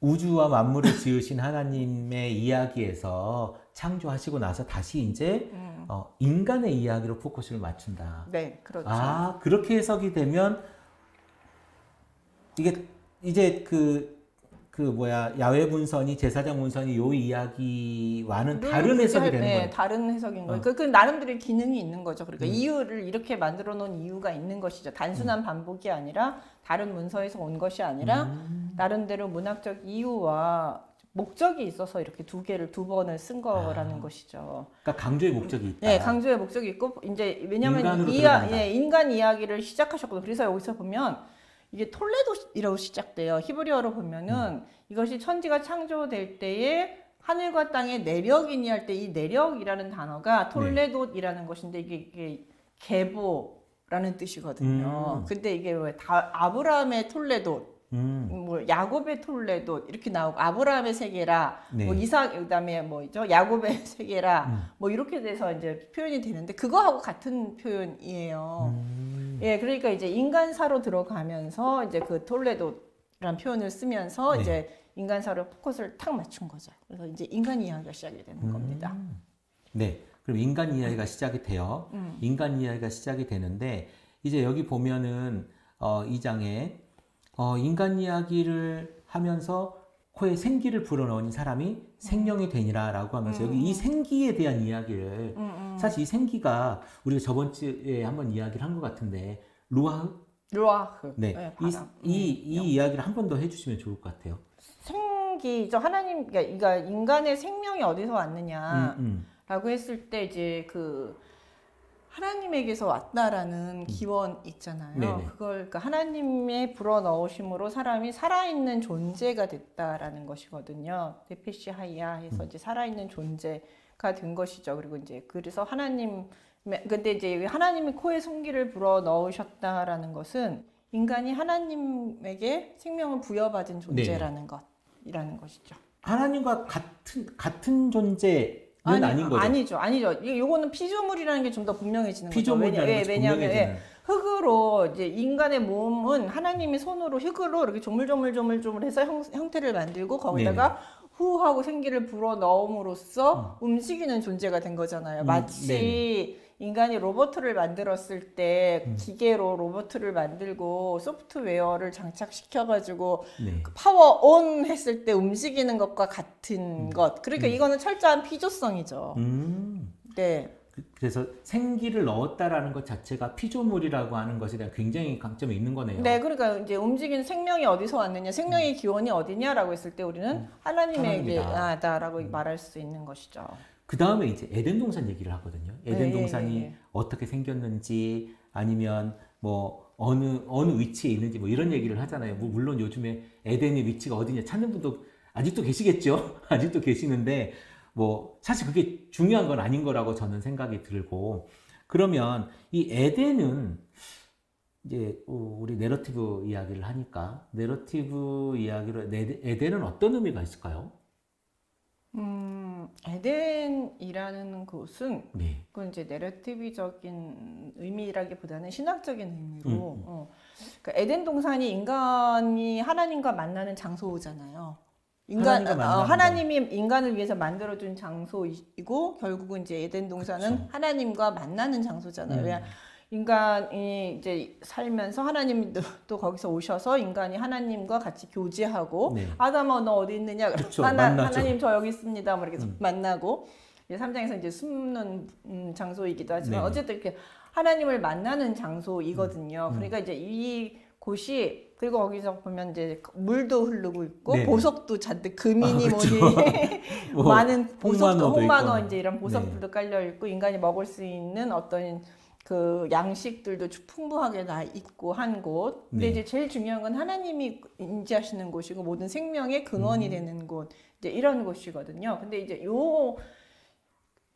Speaker 1: 우주와 만물을 지으신 하나님의 이야기에서 창조하시고 나서 다시 이제
Speaker 2: 음.
Speaker 1: 어, 인간의 이야기로 포커스를 맞춘다.
Speaker 2: 네, 그렇죠.
Speaker 1: 아, 그렇게 해석이 되면 이게 이제 그, 그 뭐야, 야외 문선이 제사장 문선이 요 이야기와는 다른
Speaker 2: 그게
Speaker 1: 해석이
Speaker 2: 할-
Speaker 1: 되는
Speaker 2: 네,
Speaker 1: 거예요.
Speaker 2: 다른 해석인 거예요.
Speaker 1: 어.
Speaker 2: 그, 그 나름대로의 기능이 있는 거죠. 그러니까
Speaker 1: 음.
Speaker 2: 이유를 이렇게 만들어 놓은 이유가 있는 것이죠. 단순한 반복이 아니라 다른 문서에서 온 것이 아니라
Speaker 1: 음.
Speaker 2: 나름대로 문학적 이유와 목적이 있어서 이렇게 두 개를 두 번을 쓴 거라는
Speaker 1: 아.
Speaker 2: 것이죠.
Speaker 1: 그러니까 강조의 목적이 있다.
Speaker 2: 네, 강조의 목적이 있고 이제 왜냐하면 이야. 예, 인간 이야기를 시작하셨거든요. 그래서 여기서 보면 이게 톨레도이라고 시작돼요. 히브리어로 보면은 이것이 천지가 창조될 때에 하늘과 땅의 내력이니 할 때 이 내력이라는 단어가
Speaker 1: 네.
Speaker 2: 톨레도이라는 것인데 이게, 이게 계보라는 뜻이거든요.
Speaker 1: 음.
Speaker 2: 근데 이게 왜 다 아브라함의 톨레도
Speaker 1: 음.
Speaker 2: 뭐 야곱의 톨레도 이렇게 나오고 아브라함의 세계라
Speaker 1: 네.
Speaker 2: 뭐 이삭 그다음에 뭐죠 야곱의 세계라
Speaker 1: 음.
Speaker 2: 뭐 이렇게 돼서 이제 표현이 되는데 그거하고 같은 표현이에요.
Speaker 1: 음.
Speaker 2: 예, 그러니까 이제 인간사로 들어가면서 이제 그 톨레도란 표현을 쓰면서
Speaker 1: 네.
Speaker 2: 이제 인간사로 포커스를 탁 맞춘 거죠. 그래서 이제 인간 이야기가 시작이 되는
Speaker 1: 음.
Speaker 2: 겁니다.
Speaker 1: 네. 그럼 인간 이야기가 시작이 돼요.
Speaker 2: 음.
Speaker 1: 인간 이야기가 시작이 되는데 이제 여기 보면은 어, 이 장에 어, 인간 이야기를 하면서 코에 생기를 불어넣은 사람이 생명이 되니라라고 하면서 여기 이 생기에 대한 이야기를
Speaker 2: 음, 음.
Speaker 1: 사실 이 생기가 우리가 저번 주에 한번 이야기를 한 것 같은데 루아흐
Speaker 2: 루아흐.
Speaker 1: 네.
Speaker 2: 예,
Speaker 1: 이. 이, 이 이야기를 한 번 더 해주시면 좋을 것 같아요.
Speaker 2: 생기죠. 하나님, 그러니까 인간의 생명이 어디서 왔느냐.
Speaker 1: 음, 음.
Speaker 2: 라고 했을 때 이제 그 하나님에게서 왔다라는 기원 있잖아요.
Speaker 1: 음. 네네.
Speaker 2: 그걸 그러니까 하나님의 불어 넣으심으로 사람이 살아있는 존재가 됐다라는 것이거든요. 데페시 하이야 해서
Speaker 1: 음.
Speaker 2: 이제 살아있는 존재가 된 것이죠. 그리고 이제 그래서 하나님 근데 이제 하나님이 코에 송기를 불어 넣으셨다라는 것은 인간이 하나님에게 생명을 부여받은 존재라는 것이라는 것이죠.
Speaker 1: 하나님과 같은 같은 존재 는 아닌 거죠.
Speaker 2: 아니죠, 아니죠. 이- 요거는 피조물이라는 게 좀 더 분명해지는 거죠.
Speaker 1: 피조물이라는
Speaker 2: 왜냐,
Speaker 1: 것이
Speaker 2: 예, 왜냐하면 예. 흙으로 이제 인간의 몸은 하나님이 손으로 흙으로 이렇게 조물조물조물조물해서 형, 형태를 만들고 거기다가 후 하고 생기를 불어 넣음으로써 움직이는 존재가 된 거잖아요.
Speaker 1: 음,
Speaker 2: 마치
Speaker 1: 네네.
Speaker 2: 인간이 로봇을 만들었을 때
Speaker 1: 음.
Speaker 2: 기계로 로봇을 만들고 소프트웨어를 장착시켜 가지고
Speaker 1: 네.
Speaker 2: 그 power on 했을 때 움직이는 것과 같은
Speaker 1: 음.
Speaker 2: 것. 그러니까 이거는 철저한 피조성이죠.
Speaker 1: 음.
Speaker 2: 네.
Speaker 1: 그- 그래서 생기를 넣었다라는 것 자체가 피조물이라고 하는 것에 대한 굉장히 강점이 있는 거네요.
Speaker 2: 네, 그러니까 이제 움직이는 생명이 어디서 왔느냐, 생명의 기원이 어디냐라고 했을 때 우리는 하나님에게
Speaker 1: 음. 하나님이다. 음.
Speaker 2: 아다라고 말할 수 있는 것이죠.
Speaker 1: 그 다음에 이제 에덴 동산 얘기를 하거든요. 에덴
Speaker 2: 네,
Speaker 1: 동산이
Speaker 2: 예, 예.
Speaker 1: 어떻게 생겼는지 아니면 뭐 어느 어느 위치에 있는지 뭐 이런 얘기를 하잖아요. 뭐 물론 요즘에 에덴의 위치가 어디냐 찾는 분도 아직도 계시겠죠. 아직도 계시는데 뭐 사실 그게 중요한 건 아닌 거라고 저는 생각이 들고 그러면 이 에덴은 이제 우리 내러티브 이야기를 하니까 내러티브 이야기로 네- 에덴은 어떤 의미가 있을까요?
Speaker 2: 음, 에덴이라는 곳은
Speaker 1: 네.
Speaker 2: 그건 이제 내러티비적인 의미라기보다는 신학적인 의미로
Speaker 1: 음, 음.
Speaker 2: 어. 그러니까 에덴 동산이 인간이 하나님과 만나는 장소잖아요. 인간 어, 하나님이 인간을 위해서 만들어준 장소이고 결국은 이제 에덴 동산은
Speaker 1: 그쵸.
Speaker 2: 하나님과 만나는 장소잖아요.
Speaker 1: 음.
Speaker 2: 왜 인간이 이제 살면서 하나님이 또, 또 거기서 오셔서 인간이 하나님과 같이 교제하고
Speaker 1: 네.
Speaker 2: 아담아 너 어디 있느냐
Speaker 1: 그쵸,
Speaker 2: 하나,
Speaker 1: 만나죠.
Speaker 2: 하나님 저 여기 있습니다 뭐 이렇게
Speaker 1: 음.
Speaker 2: 만나고 이제 3장에서 이제 숨는 음, 장소이기도 하지만
Speaker 1: 네.
Speaker 2: 어쨌든 이렇게 하나님을 만나는 장소이거든요.
Speaker 1: 음.
Speaker 2: 그러니까 이제 이 곳이 그리고 거기서 보면 이제 물도 흐르고 있고
Speaker 1: 네.
Speaker 2: 보석도 잔뜩 금이니
Speaker 1: 아, 그쵸.
Speaker 2: 뭐니
Speaker 1: 뭐,
Speaker 2: 많은 보석도
Speaker 1: 홍만어.
Speaker 2: 이제 이런 보석들도 깔려 있고 인간이 먹을 수 있는 어떤 그 양식들도 주- 풍부하게 다 있고 한 곳. 근데
Speaker 1: 네.
Speaker 2: 이제 제일 중요한 건 하나님이 인지하시는 곳이고 모든 생명의 근원이
Speaker 1: 음.
Speaker 2: 되는 곳. 이제 이런 곳이거든요. 근데 이제 요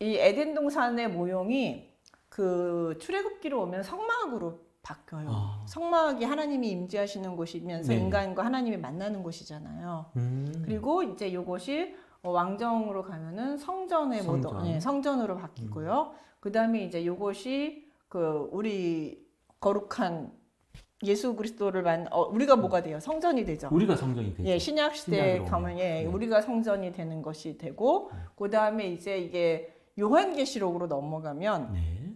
Speaker 2: 이 에덴 동산의 모형이 그 출애굽기로 오면 성막으로 바뀌어요.
Speaker 1: 아.
Speaker 2: 성막이 하나님이 임재하시는 곳이면서
Speaker 1: 네.
Speaker 2: 인간과 하나님이 만나는 곳이잖아요.
Speaker 1: 음.
Speaker 2: 그리고 이제 요것이 어, 왕정으로 가면은 성전의
Speaker 1: 성전.
Speaker 2: 예, 성전으로 바뀌고요. 그 다음에 이제 요것이 그 우리 거룩한 예수 그리스도를 만, 어, 우리가 뭐가 돼요? 성전이 되죠.
Speaker 1: 우리가 성전이 되죠.
Speaker 2: 예, 신약 시대에
Speaker 1: 신약으로
Speaker 2: 가면. 예,
Speaker 1: 네.
Speaker 2: 우리가 성전이 되는 것이 되고 그 다음에 이제 이게 요한계시록으로 넘어가면
Speaker 1: 네.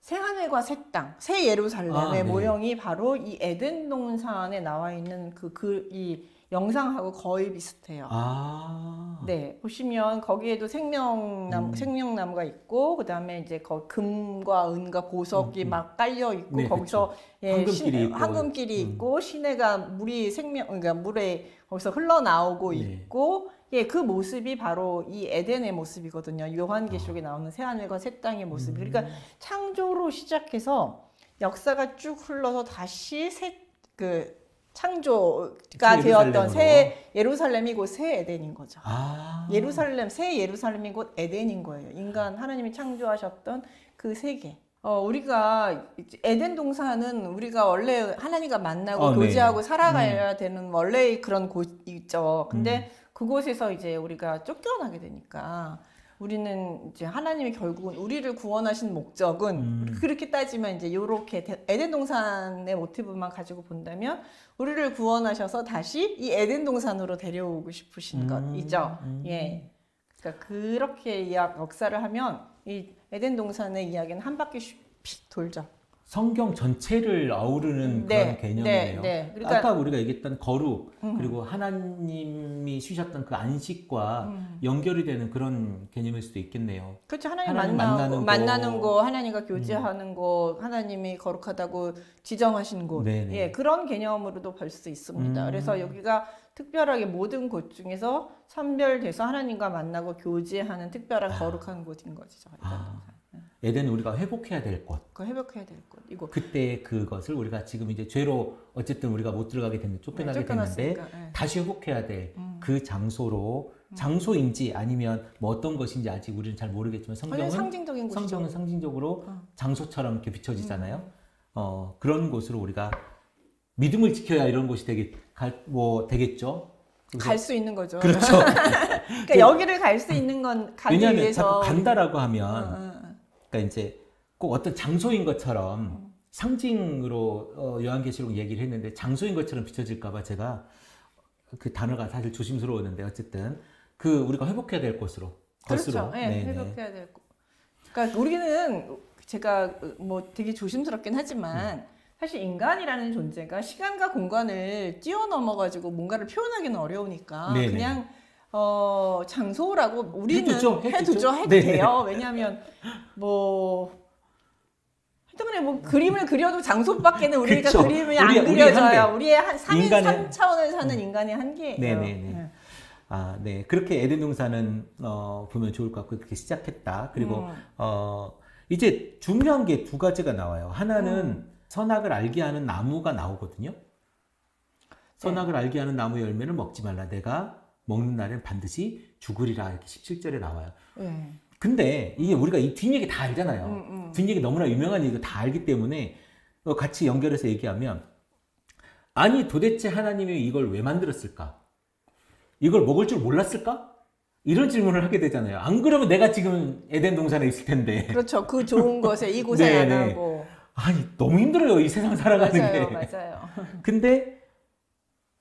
Speaker 2: 새 하늘과 새 땅, 새 예루살렘의
Speaker 1: 아, 네.
Speaker 2: 모형이 바로 이 에덴 동산에 나와 있는 그 그 이 영상하고 거의 비슷해요.
Speaker 1: 아.
Speaker 2: 네, 보시면 거기에도 생명나무,
Speaker 1: 음.
Speaker 2: 생명나무가 있고, 그 다음에 이제 거 금과 은과 보석이
Speaker 1: 음, 음.
Speaker 2: 막 깔려 있고,
Speaker 1: 네,
Speaker 2: 거기서 예,
Speaker 1: 황금길이
Speaker 2: 신-
Speaker 1: 있고.
Speaker 2: 황금길이
Speaker 1: 음.
Speaker 2: 있고, 시내가 물이 생명, 그러니까 물에 거기서 흘러나오고
Speaker 1: 네.
Speaker 2: 있고, 예, 그 모습이 바로 이 에덴의 모습이거든요. 요한계시록에 나오는 새 하늘과 새 땅의 모습.
Speaker 1: 음.
Speaker 2: 그러니까 창조로 시작해서 역사가 쭉 흘러서 다시 새, 그, 창조가
Speaker 1: 새
Speaker 2: 되었던. 새 예루살렘이 곧 새 에덴인 거죠.
Speaker 1: 아.
Speaker 2: 예루살렘 새 예루살렘이 곧 에덴인 거예요. 인간 하나님이 창조하셨던 그 세계. 어, 우리가 에덴 동산은 우리가 원래 하나님과 만나고
Speaker 1: 어, 네.
Speaker 2: 교제하고 살아가야 되는 원래 그런 곳이죠. 근데
Speaker 1: 음.
Speaker 2: 그곳에서 이제 우리가 쫓겨나게 되니까 우리는 이제 하나님이 결국은 우리를 구원하신 목적은
Speaker 1: 음.
Speaker 2: 그렇게 따지면 이제 요렇게 데- 에덴 동산의 모티브만 가지고 본다면 우리를 구원하셔서 다시 이 에덴 동산으로 데려오고 싶으신
Speaker 1: 음.
Speaker 2: 것이죠.
Speaker 1: 음.
Speaker 2: 예. 그러니까 그렇게 이야 역사를 하면 이 에덴 동산의 이야기는 한 바퀴 씩 돌죠.
Speaker 1: 성경 전체를 아우르는
Speaker 2: 네,
Speaker 1: 그런 개념이네요.
Speaker 2: 네, 네. 그러니까
Speaker 1: 아까 우리가 얘기했던 거룩
Speaker 2: 음.
Speaker 1: 그리고 하나님이 쉬셨던 그 안식과
Speaker 2: 음.
Speaker 1: 연결이 되는 그런 개념일 수도 있겠네요.
Speaker 2: 그렇죠. 하나님,
Speaker 1: 하나님
Speaker 2: 만나고,
Speaker 1: 만나는 거. 음.
Speaker 2: 만나는 거, 하나님과 교제하는 거, 하나님이 거룩하다고 지정하신 곳.
Speaker 1: 네네.
Speaker 2: 예, 그런 개념으로도 볼 수 있습니다.
Speaker 1: 음.
Speaker 2: 그래서 여기가 특별하게 모든 곳 중에서 선별돼서 하나님과 만나고 교제하는 특별한 거룩한 곳인 거죠.
Speaker 1: 아. 에덴은 우리가 회복해야 될 곳.
Speaker 2: 그거 회복해야 될 곳. 이거
Speaker 1: 그때 그것을 우리가 지금 이제 죄로 어쨌든 우리가 못 들어가게 됐는데 쫓겨나게 됐는데
Speaker 2: 쫓겨났으니까, 예.
Speaker 1: 다시 회복해야 될
Speaker 2: 음.
Speaker 1: 그 장소로 장소인지 아니면 뭐 어떤 것인지 아직 우리는 잘 모르겠지만 성경은
Speaker 2: 상징적인 곳이죠.
Speaker 1: 성경은 상징적으로
Speaker 2: 어.
Speaker 1: 장소처럼 이렇게 비춰지잖아요. 어, 그런 곳으로 우리가 믿음을 지켜야 이런 곳이 되겠 갈, 뭐 되겠죠.
Speaker 2: 갈 수 있는 거죠.
Speaker 1: 그렇죠.
Speaker 2: 그러니까 여기를 갈 수 있는 건 가기
Speaker 1: 왜냐하면
Speaker 2: 위해서.
Speaker 1: 간다라고
Speaker 2: 어,
Speaker 1: 하면
Speaker 2: 어, 어.
Speaker 1: 그러니까 이제 꼭 어떤 장소인 것처럼 상징으로 어, 요한계시록 얘기를 했는데 장소인 것처럼 비춰질까봐 제가 그 단어가 사실 조심스러웠는데 어쨌든 그 우리가 회복해야 될 곳으로
Speaker 2: 그렇죠. 예,
Speaker 1: 네네.
Speaker 2: 회복해야 될 거. 그러니까 우리는 제가 뭐 되게 조심스럽긴 하지만 사실 인간이라는 존재가 시간과 공간을 뛰어넘어 가지고 뭔가를 표현하기는 어려우니까
Speaker 1: 네네.
Speaker 2: 그냥 어 장소라고 우리는
Speaker 1: 해두죠, 해두죠.
Speaker 2: 해도
Speaker 1: 네네.
Speaker 2: 돼요. 왜냐하면 뭐 하여튼간에 뭐 그림을 그려도 장소밖에는 우리가
Speaker 1: 그쵸.
Speaker 2: 그림이
Speaker 1: 우리-
Speaker 2: 안
Speaker 1: 우리의
Speaker 2: 그려져요.
Speaker 1: 한계.
Speaker 2: 우리의 한 3인
Speaker 1: 인간의-
Speaker 2: 3차원을 사는 인간의 한계예요.
Speaker 1: 네네네.
Speaker 2: 예.
Speaker 1: 아, 네. 그렇게 에덴 동산은 어, 보면 좋을 것 같고 그렇게 시작했다. 그리고
Speaker 2: 음.
Speaker 1: 어, 이제 중요한 게 두 가지가 나와요. 하나는
Speaker 2: 음.
Speaker 1: 선악을 알게 하는 나무가 나오거든요.
Speaker 2: 네.
Speaker 1: 선악을 알게 하는 나무 열매를 먹지 말라. 내가 먹는 날엔 반드시 죽으리라. 이렇게 17절에 나와요.
Speaker 2: 예.
Speaker 1: 근데 이게 우리가 이 뒷얘기 다 알잖아요.
Speaker 2: 음, 음.
Speaker 1: 뒷얘기 너무나 유명한 얘기가 다 알기 때문에 어, 같이 연결해서 얘기하면 아니 도대체 하나님이 이걸 왜 만들었을까? 이걸 먹을 줄 몰랐을까? 이런 질문을 하게 되잖아요. 안 그러면 내가 지금 에덴 동산에 있을 텐데.
Speaker 2: 그렇죠. 그 좋은 것에 이 고생
Speaker 1: 네,
Speaker 2: 안
Speaker 1: 네.
Speaker 2: 하고.
Speaker 1: 아니 너무 힘들어요 이 세상 살아가는
Speaker 2: 맞아요,
Speaker 1: 게.
Speaker 2: 맞아요.
Speaker 1: 근데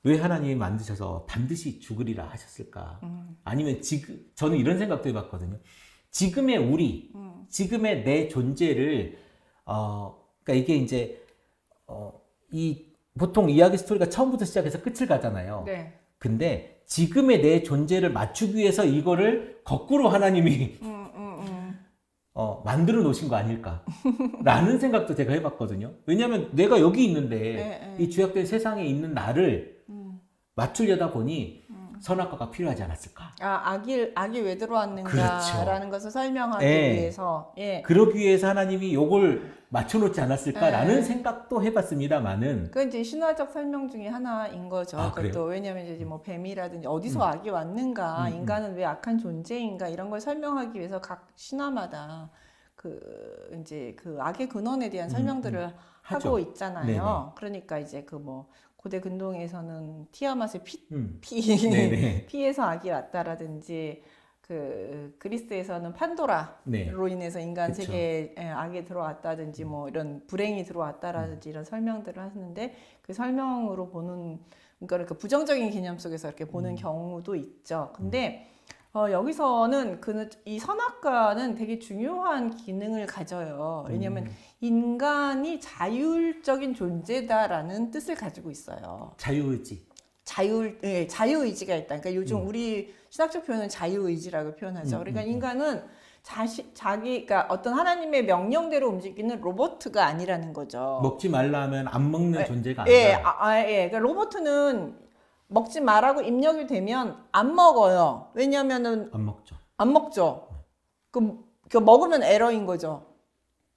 Speaker 1: 왜 하나님이 만드셔서 반드시 죽으리라 하셨을까?
Speaker 2: 음,
Speaker 1: 아니면 지금 저는 이런 생각도 해봤거든요. 지금의 우리,
Speaker 2: 음,
Speaker 1: 지금의 내 존재를 어 그러니까 이게 이제 어이 보통 이야기 스토리가 처음부터 시작해서 끝을 가잖아요.
Speaker 2: 네.
Speaker 1: 근데 지금의 내 존재를 맞추기 위해서 이거를 거꾸로 하나님이
Speaker 2: 음, 음, 음.
Speaker 1: 어, 만들어 놓으신 거 아닐까라는 생각도 제가 해봤거든요. 왜냐하면 내가 여기 있는데
Speaker 2: 네, 네.
Speaker 1: 이 죄악된 세상에 있는 나를
Speaker 2: 음.
Speaker 1: 맞추려다 보니 선악과가 필요하지 않았을까.
Speaker 2: 아, 악이 악이 왜 들어왔는가라는
Speaker 1: 그렇죠.
Speaker 2: 것을 설명하기
Speaker 1: 예.
Speaker 2: 위해서 예.
Speaker 1: 그러기 위해서 하나님이 요걸 맞춰놓지 않았을까라는
Speaker 2: 네.
Speaker 1: 생각도 해봤습니다만은
Speaker 2: 그 이제 신화적 설명 중에 하나인 거죠.
Speaker 1: 아,
Speaker 2: 그것도 왜냐하면 이제 뭐 뱀이라든지 어디서
Speaker 1: 음.
Speaker 2: 악이 왔는가,
Speaker 1: 음, 음.
Speaker 2: 인간은 왜 악한 존재인가 이런 걸 설명하기 위해서 각 신화마다 그 이제 그 악의 근원에 대한
Speaker 1: 음,
Speaker 2: 설명들을
Speaker 1: 음.
Speaker 2: 하고. 있잖아요.
Speaker 1: 네네.
Speaker 2: 그러니까 이제 그 뭐 고대 근동에서는 티아맛의 피,
Speaker 1: 음.
Speaker 2: 피
Speaker 1: 네네.
Speaker 2: 피에서 악이 왔다라든지 그 그리스에서는 판도라로
Speaker 1: 네.
Speaker 2: 인해서 인간
Speaker 1: 그쵸.
Speaker 2: 세계에 예, 악이 들어왔다든지 뭐 이런 불행이 들어왔다라든지 이런 설명들을 하시는데 그 설명으로 보는 그러니까 그 부정적인 개념 속에서 이렇게 보는
Speaker 1: 음.
Speaker 2: 경우도 있죠. 근데 어, 여기서는 그 이 선악과는 되게 중요한 기능을 가져요. 왜냐하면
Speaker 1: 음.
Speaker 2: 인간이 자율적인 존재다라는 뜻을 가지고 있어요.
Speaker 1: 자유의지.
Speaker 2: 자율, 예, 자유의지가 있다. 그러니까 요즘
Speaker 1: 음.
Speaker 2: 우리 신학적 표현은 자유의지라고 표현하죠.
Speaker 1: 음,
Speaker 2: 그러니까
Speaker 1: 음, 음.
Speaker 2: 인간은 자시, 자기, 그러니까 어떤 하나님의 명령대로 움직이는 로버트가 아니라는 거죠.
Speaker 1: 먹지 말라 하면 안 먹는
Speaker 2: 예,
Speaker 1: 존재가
Speaker 2: 예,
Speaker 1: 아니라
Speaker 2: 아, 아, 예. 그러니까 로버트는 먹지 말라고 입력이 되면 안 먹어요. 왜냐면은
Speaker 1: 안 먹죠.
Speaker 2: 안 먹죠. 그, 그 먹으면 에러인 거죠.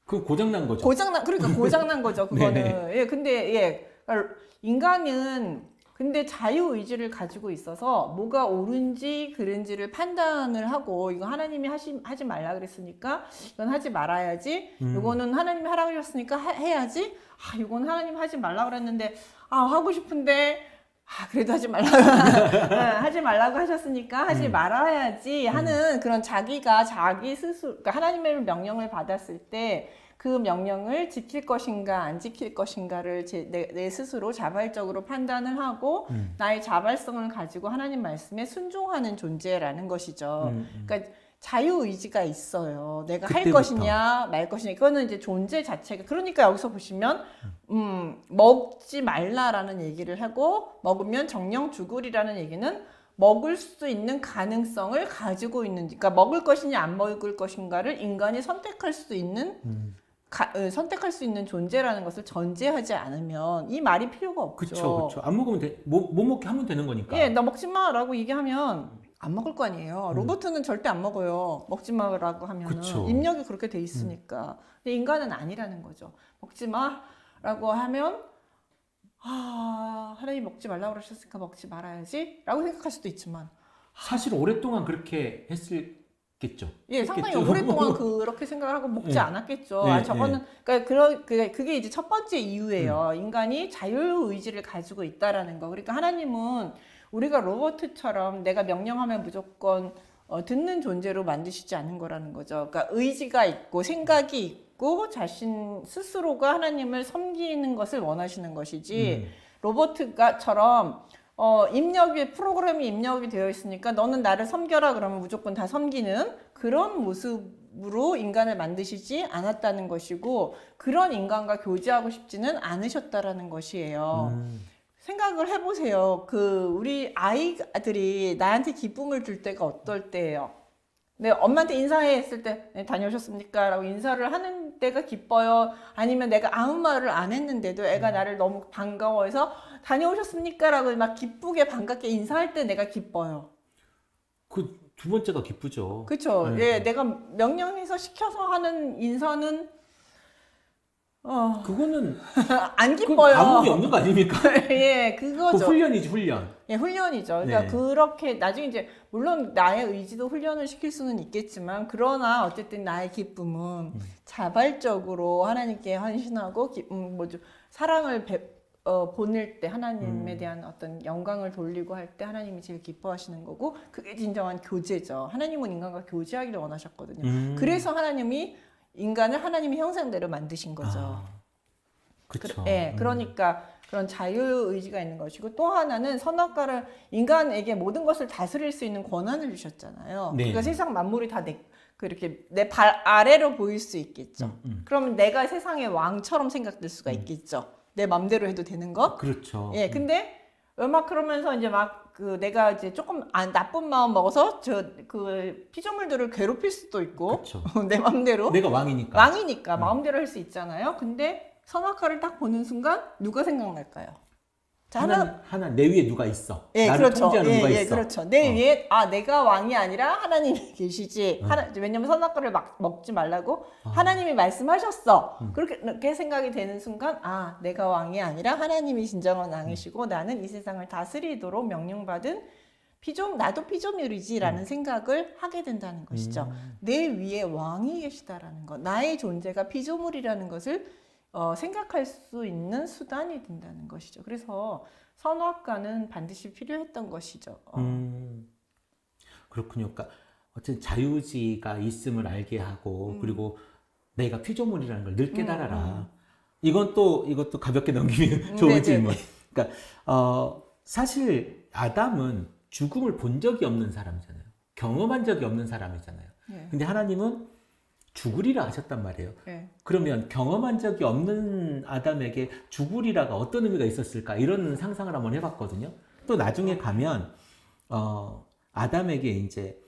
Speaker 1: 그 고장 난 거죠.
Speaker 2: 고장 난 그러니까 고장 난 거죠 그거는. 예 근데 예 그러니까 인간은 근데 자유 의지를 가지고 있어서 뭐가 옳은지 그른지를 판단을 하고 이거 하나님이 하시 하지 말라 그랬으니까 이건 하지 말아야지
Speaker 1: 음.
Speaker 2: 이거는 하나님이 하라 그랬으니까 하- 해야지 아 이건 하나님 하지 말라 그랬는데 아 하고 싶은데 아 그래도 하지 말라고 네, 하지 말라고 하셨으니까 하지
Speaker 1: 음.
Speaker 2: 말아야지 하는 그런 자기가 자기 스스로 그러니까 하나님의 명령을 받았을 때 그 명령을 지킬 것인가 안 지킬 것인가를 제, 내, 내 스스로 자발적으로 판단을 하고
Speaker 1: 음.
Speaker 2: 나의 자발성을 가지고 하나님 말씀에 순종하는 존재라는 것이죠.
Speaker 1: 음, 음.
Speaker 2: 그러니까 자유 의지가 있어요. 내가 할
Speaker 1: 그때부터.
Speaker 2: 것이냐 말 것이냐 이거는 이제 존재 자체가 그러니까 여기서 보시면 음, 먹지 말라라는 얘기를 하고 먹으면 정령 죽으리라는 얘기는 먹을 수 있는 가능성을 가지고 있는 그러니까 먹을 것이냐 안 먹을 것인가를 인간이 선택할 수 있는
Speaker 1: 음.
Speaker 2: 가- 어, 선택할 수 있는 존재라는 것을 전제하지 않으면 이 말이 필요가 없죠.
Speaker 1: 그쵸, 그쵸. 안 먹으면 돼. 못, 못 먹게 하면 되는 거니까.
Speaker 2: 예, 나 먹지 마라고 얘기하면 안 먹을 거 아니에요.
Speaker 1: 음.
Speaker 2: 로봇은 절대 안 먹어요. 먹지 마라고 하면.
Speaker 1: 음.
Speaker 2: 입력이 그렇게 돼 있으니까. 근데 인간은 아니라는 거죠. 먹지 마 라고 하면 아 하나님 먹지 말라고 그러셨으니까 먹지 말아야지 라고 생각할 수도 있지만
Speaker 1: 사실 오랫동안 그렇게 했을겠죠.
Speaker 2: 예 상당히
Speaker 1: 했겠죠.
Speaker 2: 오랫동안 그렇게 생각을 하고 먹지
Speaker 1: 네.
Speaker 2: 않았겠죠.
Speaker 1: 네,
Speaker 2: 아, 저거는 그러니까 그러, 그게, 이제 첫 번째 이유예요. 인간이 자유 의지를 가지고 있다라는 거. 그러니까 하나님은 우리가 로버트처럼 내가 명령하면 무조건 어, 듣는 존재로 만드시지 않은 거라는 거죠. 그러니까 의지가 있고 생각이 있고 자신 스스로가 하나님을 섬기는 것을 원하시는 것이지
Speaker 1: 음.
Speaker 2: 로버트가처럼 어, 입력이 프로그램이 입력이 되어 있으니까 너는 나를 섬겨라 그러면 무조건 다 섬기는 그런 모습으로 인간을 만드시지 않았다는 것이고 그런 인간과 교제하고 싶지는 않으셨다라는 것이에요.
Speaker 1: 음.
Speaker 2: 생각을 해보세요. 그 우리 아이들이 나한테 기쁨을 줄 때가 어떨 때예요? 네, 엄마한테 인사했을 때 네, 다녀오셨습니까? 라고 인사를 하는 때가 기뻐요. 아니면 내가 아무 말을 안 했는데도 애가 나를 너무 반가워해서 다녀오셨습니까? 라고 막 기쁘게 반갑게 인사할 때 내가 기뻐요.
Speaker 1: 그 두 번째가 기쁘죠.
Speaker 2: 그쵸?
Speaker 1: 네.
Speaker 2: 예, 내가 명령해서 시켜서 하는 인사는 어,
Speaker 1: 그거는 안그
Speaker 2: 기뻐요.
Speaker 1: 감흥이 없는 거 아닙니까?
Speaker 2: 예,
Speaker 1: 그
Speaker 2: 그거죠.
Speaker 1: 훈련이지 훈련.
Speaker 2: 예, 훈련이죠. 그러니까
Speaker 1: 네.
Speaker 2: 그렇게 나중에 이제 물론 나의 의지도 훈련을 시킬 수는 있겠지만 그러나 어쨌든 나의 기쁨은
Speaker 1: 음.
Speaker 2: 자발적으로 하나님께 헌신하고 기, 음, 뭐죠 사랑을 배, 어, 보낼 때 하나님에
Speaker 1: 음.
Speaker 2: 대한 어떤 영광을 돌리고 할 때 하나님이 제일 기뻐하시는 거고 그게 진정한 교제죠. 하나님은 인간과 교제하기를 원하셨거든요.
Speaker 1: 음.
Speaker 2: 그래서 하나님이 인간을 하나님의 형상대로 만드신 거죠.
Speaker 1: 아, 그쵸.
Speaker 2: 그, 예,
Speaker 1: 음.
Speaker 2: 그러니까 그런 자유 의지가 있는 것이고 또 하나는 선악과를 인간에게 모든 것을 다스릴 수 있는 권한을 주셨잖아요.
Speaker 1: 네.
Speaker 2: 그러니까 세상 만물이 다 내, 그렇게 내 발 아래로 보일 수 있겠죠.
Speaker 1: 음, 음.
Speaker 2: 그러면 내가 세상의 왕처럼 생각될 수가 있겠죠. 내 맘대로 해도 되는 거.
Speaker 1: 그렇죠.
Speaker 2: 예, 근데 막 그러면서 이제 막 그 내가 이제 조금 안, 나쁜 마음 먹어서 저 그 피조물들을 괴롭힐 수도 있고
Speaker 1: 그렇죠.
Speaker 2: 내 맘대로
Speaker 1: 내가 왕이니까.
Speaker 2: 왕이니까
Speaker 1: 음.
Speaker 2: 마음대로 할 수 있잖아요. 근데 선악과를 딱 보는 순간 누가 생각날까요? 자, 하나,
Speaker 1: 하나 하나 내 위에 누가 있어.
Speaker 2: 예,
Speaker 1: 나를
Speaker 2: 그렇죠.
Speaker 1: 통제하는
Speaker 2: 예,
Speaker 1: 누가
Speaker 2: 예,
Speaker 1: 있어.
Speaker 2: 그렇죠. 내
Speaker 1: 어.
Speaker 2: 위에 아 내가 왕이 아니라 하나님이 계시지.
Speaker 1: 음.
Speaker 2: 하나 왜냐면 선악과를 막 먹지 말라고
Speaker 1: 아.
Speaker 2: 하나님이 말씀하셨어.
Speaker 1: 음.
Speaker 2: 그렇게, 그렇게 생각이 되는 순간 아 내가 왕이 아니라 하나님이 진정한 왕이시고
Speaker 1: 음.
Speaker 2: 나는 이 세상을 다스리도록 명령받은 피좀 나도 피조물이지라는 생각을 하게 된다는 것이죠.
Speaker 1: 음.
Speaker 2: 내 위에 왕이 계시다라는 것, 나의 존재가 피조물이라는 것을 어, 생각할 수 있는 수단이 된다는 것이죠. 그래서 선악과는 반드시 필요했던 것이죠. 어.
Speaker 1: 음. 그렇군요. 그러니까 어쨌든 자유지가 있음을 알게 하고
Speaker 2: 음.
Speaker 1: 그리고 내가 피조물이라는 걸 늘 깨달아라.
Speaker 2: 음.
Speaker 1: 이건 또 이것도 가볍게 넘기면
Speaker 2: 음,
Speaker 1: 좋은
Speaker 2: 네네.
Speaker 1: 질문. 그러니까 어, 사실 아담은 죽음을 본 적이 없는 사람이잖아요. 경험한 적이 없는 사람이잖아요.
Speaker 2: 예.
Speaker 1: 근데 하나님은 죽으리라 하셨단 말이에요.
Speaker 2: 예.
Speaker 1: 그러면 경험한 적이 없는 아담에게 죽으리라가 어떤 의미가 있었을까 이런 상상을 한번 해봤거든요. 또 나중에 가면 어, 아담에게 이제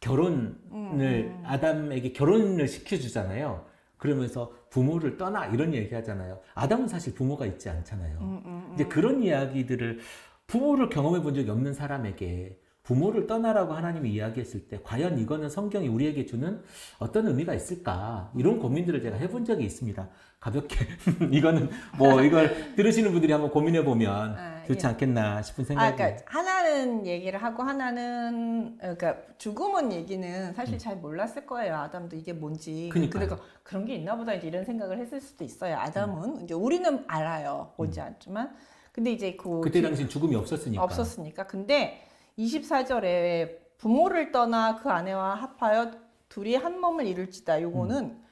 Speaker 1: 결혼을
Speaker 2: 음.
Speaker 1: 아담에게 결혼을 시켜주잖아요. 그러면서 부모를 떠나 이런 얘기하잖아요. 아담은 사실 부모가 있지 않잖아요.
Speaker 2: 음, 음, 음.
Speaker 1: 이제 그런 이야기들을 부모를 경험해 본 적이 없는 사람에게 부모를 떠나라고 하나님이 이야기했을 때 과연 이거는 성경이 우리에게 주는 어떤 의미가 있을까 이런 고민들을 제가 해본 적이 있습니다. 가볍게 이거는 뭐 이걸 들으시는 분들이 한번 고민해 보면
Speaker 2: 아,
Speaker 1: 좋지
Speaker 2: 예.
Speaker 1: 않겠나 싶은
Speaker 2: 아,
Speaker 1: 생각이.
Speaker 2: 그러니까 하나는 얘기를 하고 하나는 어, 그러니까 죽음은 얘기는 사실 잘 몰랐을 거예요. 아담도 이게 뭔지.
Speaker 1: 음. 그러니까요.
Speaker 2: 그러니까 그런 게 있나 보다 이제 이런 생각을 했을 수도 있어요. 아담은 이제 우리는 알아요. 뭔지 알지만 근데 이제 그
Speaker 1: 음. 그때
Speaker 2: 뒤-
Speaker 1: 당시엔 죽음이 없었으니까.
Speaker 2: 없었으니까. 근데 24절에 부모를 떠나 그 아내와 합하여 둘이 한 몸을 이룰지다. 요거는
Speaker 1: 음.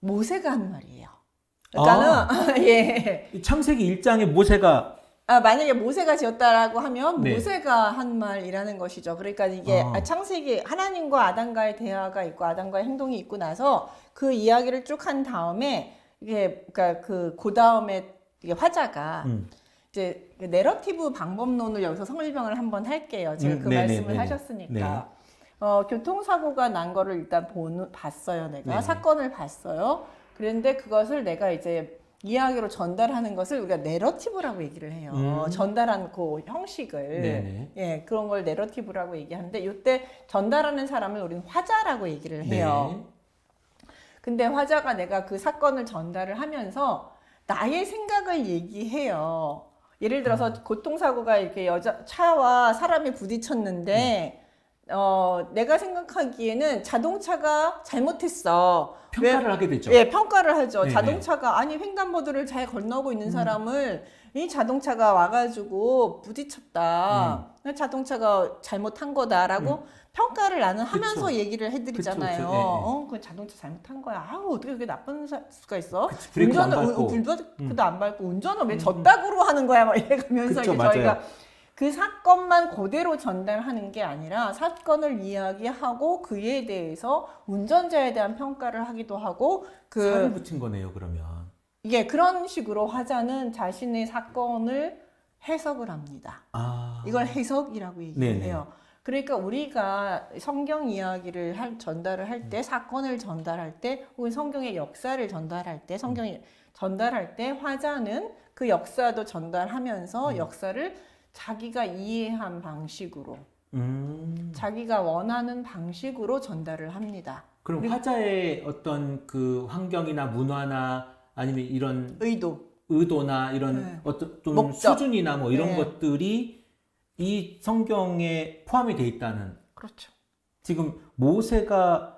Speaker 2: 모세가 한 말이에요. 그러니까는 예.
Speaker 1: 이 창세기 1장에 모세가
Speaker 2: 아, 만약에 모세가 지었다라고 하면
Speaker 1: 네.
Speaker 2: 모세가 한 말이라는 것이죠. 그러니까 이게
Speaker 1: 아.
Speaker 2: 창세기 하나님과 아담과의 대화가 있고 아담과의 행동이 있고 나서 그 이야기를 쭉 한 다음에 이게 그러니까 그 고다음에 이게 화자가
Speaker 1: 음.
Speaker 2: 이제 그 내러티브 방법론을 여기서 설명을 한번 할게요. 제가
Speaker 1: 음,
Speaker 2: 그
Speaker 1: 네네,
Speaker 2: 말씀을
Speaker 1: 네네.
Speaker 2: 하셨으니까.
Speaker 1: 네.
Speaker 2: 어, 교통사고가 난 거를 일단 본, 봤어요. 내가
Speaker 1: 네네.
Speaker 2: 사건을 봤어요. 그런데 그것을 내가 이제 이야기로 전달하는 것을 우리가 내러티브라고 얘기를 해요.
Speaker 1: 음.
Speaker 2: 전달한 그 형식을.
Speaker 1: 네네.
Speaker 2: 예, 그런 걸 내러티브라고 얘기하는데 이때 전달하는 사람을 우리는 화자라고 얘기를 해요.
Speaker 1: 네.
Speaker 2: 근데 화자가 내가 그 사건을 전달을 하면서 나의 생각을 얘기해요. 예를 들어서
Speaker 1: 음.
Speaker 2: 교통사고가 이렇게 여자 차와 사람이 부딪혔는데 어 내가 생각하기에는 자동차가 잘못했어. 왜-
Speaker 1: 평가를 하게 되죠.
Speaker 2: 예, 평가를 하죠.
Speaker 1: 네네.
Speaker 2: 자동차가 아니 횡단보도를 잘 건너고
Speaker 1: 음.
Speaker 2: 있는 사람을 이 자동차가 와가지고 부딪혔다. 자동차가 잘못한 거다라고 평가를 나는 하면서
Speaker 1: 음. 그쵸.
Speaker 2: 얘기를 해드리잖아요.
Speaker 1: 그쵸, 그쵸. 예, 예.
Speaker 2: 어, 그 자동차 잘못한 거야. 아우 어떻게 그게 나쁜 사- 수가 있어? 운전을
Speaker 1: 밟고. 음.
Speaker 2: 안 밟고 운전을 왜 저따구로 하는 거야? 막 이래가면서 이제
Speaker 1: 맞아요.
Speaker 2: 저희가 그 사건만 그대로 전달하는 게 아니라 사건을 이야기하고 그에 대해서 운전자에 대한 평가를 하기도 하고 그
Speaker 1: 살을 붙인 거네요, 그러면.
Speaker 2: 이게 그런 식으로 화자는 자신의 사건을 해석을 합니다.
Speaker 1: 아.
Speaker 2: 이걸 해석이라고 얘기를
Speaker 1: 네네.
Speaker 2: 해요. 그러니까 우리가 성경 이야기를 할, 전달을 할
Speaker 1: 음.
Speaker 2: 때, 사건을 전달할 때, 혹은 성경의 역사를 전달할 때, 성경이 전달할 때 화자는 그 역사도 전달하면서
Speaker 1: 음.
Speaker 2: 역사를 자기가 이해한 방식으로,
Speaker 1: 음.
Speaker 2: 자기가 원하는 방식으로 전달을 합니다.
Speaker 1: 그럼 화자의 어떤 그 환경이나 문화나 아니면 이런
Speaker 2: 의도.
Speaker 1: 의도나 이런
Speaker 2: 네.
Speaker 1: 어떤 좀
Speaker 2: 목적.
Speaker 1: 수준이나 뭐 이런
Speaker 2: 네.
Speaker 1: 것들이 이 성경에 포함이 돼 있다는
Speaker 2: 그렇죠.
Speaker 1: 지금 모세가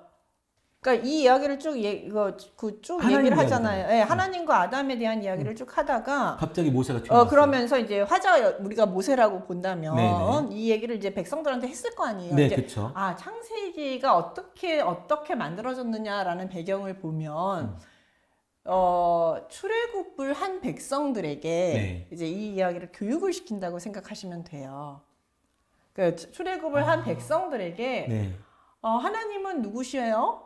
Speaker 2: 그러니까 이 이야기를 쭉 예, 이거 그쭉 얘기를. 하잖아요. 예, 하나님과 아담에 대한 이야기를 쭉 하다가
Speaker 1: 갑자기 모세가 튀어나왔어요.
Speaker 2: 어 그러면서 이제 화자 우리가 모세라고 본다면
Speaker 1: 네네.
Speaker 2: 이 얘기를 이제 백성들한테 했을 거 아니에요.
Speaker 1: 네, 그렇죠.
Speaker 2: 아 창세기가 어떻게 어떻게 만들어졌느냐라는 배경을 보면
Speaker 1: 음.
Speaker 2: 어 출애굽을 한 백성들에게
Speaker 1: 네.
Speaker 2: 이제 이 이야기를 교육을 시킨다고 생각하시면 돼요. 그 출애굽을 한
Speaker 1: 아.
Speaker 2: 백성들에게
Speaker 1: 네.
Speaker 2: 어, 하나님은 누구시에요?